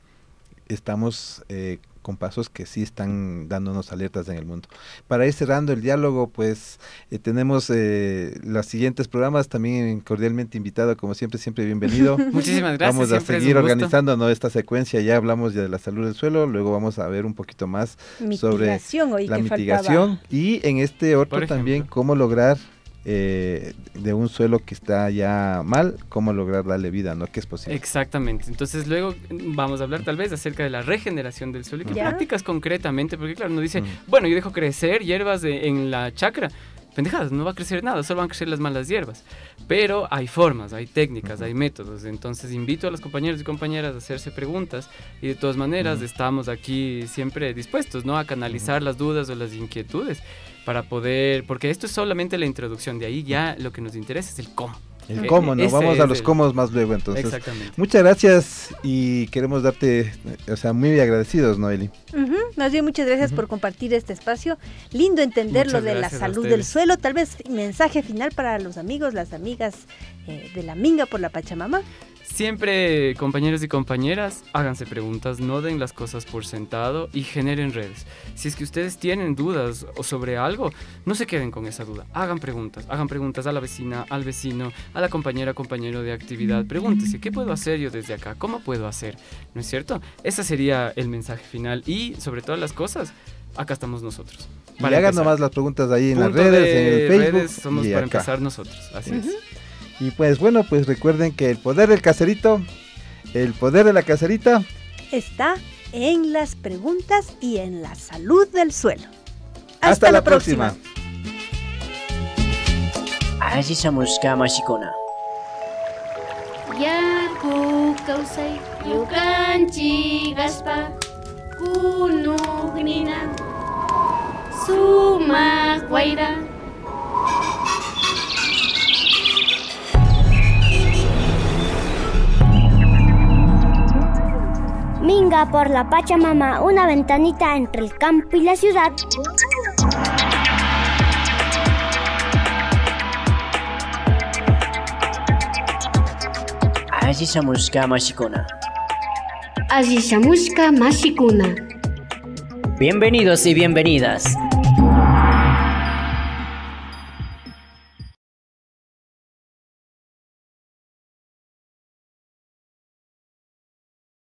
estamos eh, con pasos que sí están dándonos alertas en el mundo. Para ir cerrando el diálogo, pues eh, tenemos eh, los siguientes programas, también cordialmente invitado, como siempre, siempre bienvenido.
Muchísimas gracias.
Vamos a seguir organizando ¿no? esta secuencia, ya hablamos ya de la salud del suelo, luego vamos a ver un poquito más sobre la mitigación y en este otro también cómo lograr eh, de un suelo que está ya mal, cómo lograr darle vida, ¿no? Que es posible.
Exactamente. Entonces luego vamos a hablar tal vez acerca de la regeneración del suelo y qué prácticas concretamente, porque claro, uno dice, mm. bueno, yo dejo crecer hierbas en la chacra. Pendejadas, no va a crecer nada, solo van a crecer las malas hierbas. Pero hay formas, hay técnicas, hay métodos. Entonces invito a los compañeros y compañeras a hacerse preguntas y de todas maneras estamos aquí siempre dispuestos, ¿no? A canalizar las dudas o las inquietudes para poder, porque esto es solamente la introducción, de ahí ya lo que nos interesa es el cómo.
El cómo, ¿no? Vamos a los cómo más luego entonces.
Exactamente.
Muchas gracias y queremos darte, o sea, muy agradecidos, Noeli.
Más bien, muchas gracias por compartir este espacio. Lindo entender lo de la salud del suelo. Tal vez mensaje final para los amigos, las amigas eh, de la Minga por la Pachamama.
Siempre, compañeros y compañeras, háganse preguntas, no den las cosas por sentado y generen redes. Si es que ustedes tienen dudas o sobre algo, no se queden con esa duda. Hagan preguntas, hagan preguntas a la vecina, al vecino, a la compañera, compañero de actividad. Pregúntese, ¿qué puedo hacer yo desde acá? ¿Cómo puedo hacer? ¿No es cierto? Ese sería el mensaje final y, sobre todas las cosas, acá estamos nosotros.
Y hagan nomás las preguntas ahí en las redes, en el Facebook. Redes
somos para empezar nosotros, así es.
Y pues bueno, pues recuerden que el poder del caserito, el poder de la caserita
está en las preguntas y en la salud del suelo.
Hasta, la, próxima.
Así somos Kamashikona. Yaku kausai yukanchi gaspa kunugnina suma guaira Minga
por la Pachamama, una ventanita entre el campo y la ciudad.
Azizamushka Mashikuna.
Azizamushka Mashikuna.
Bienvenidos y bienvenidas.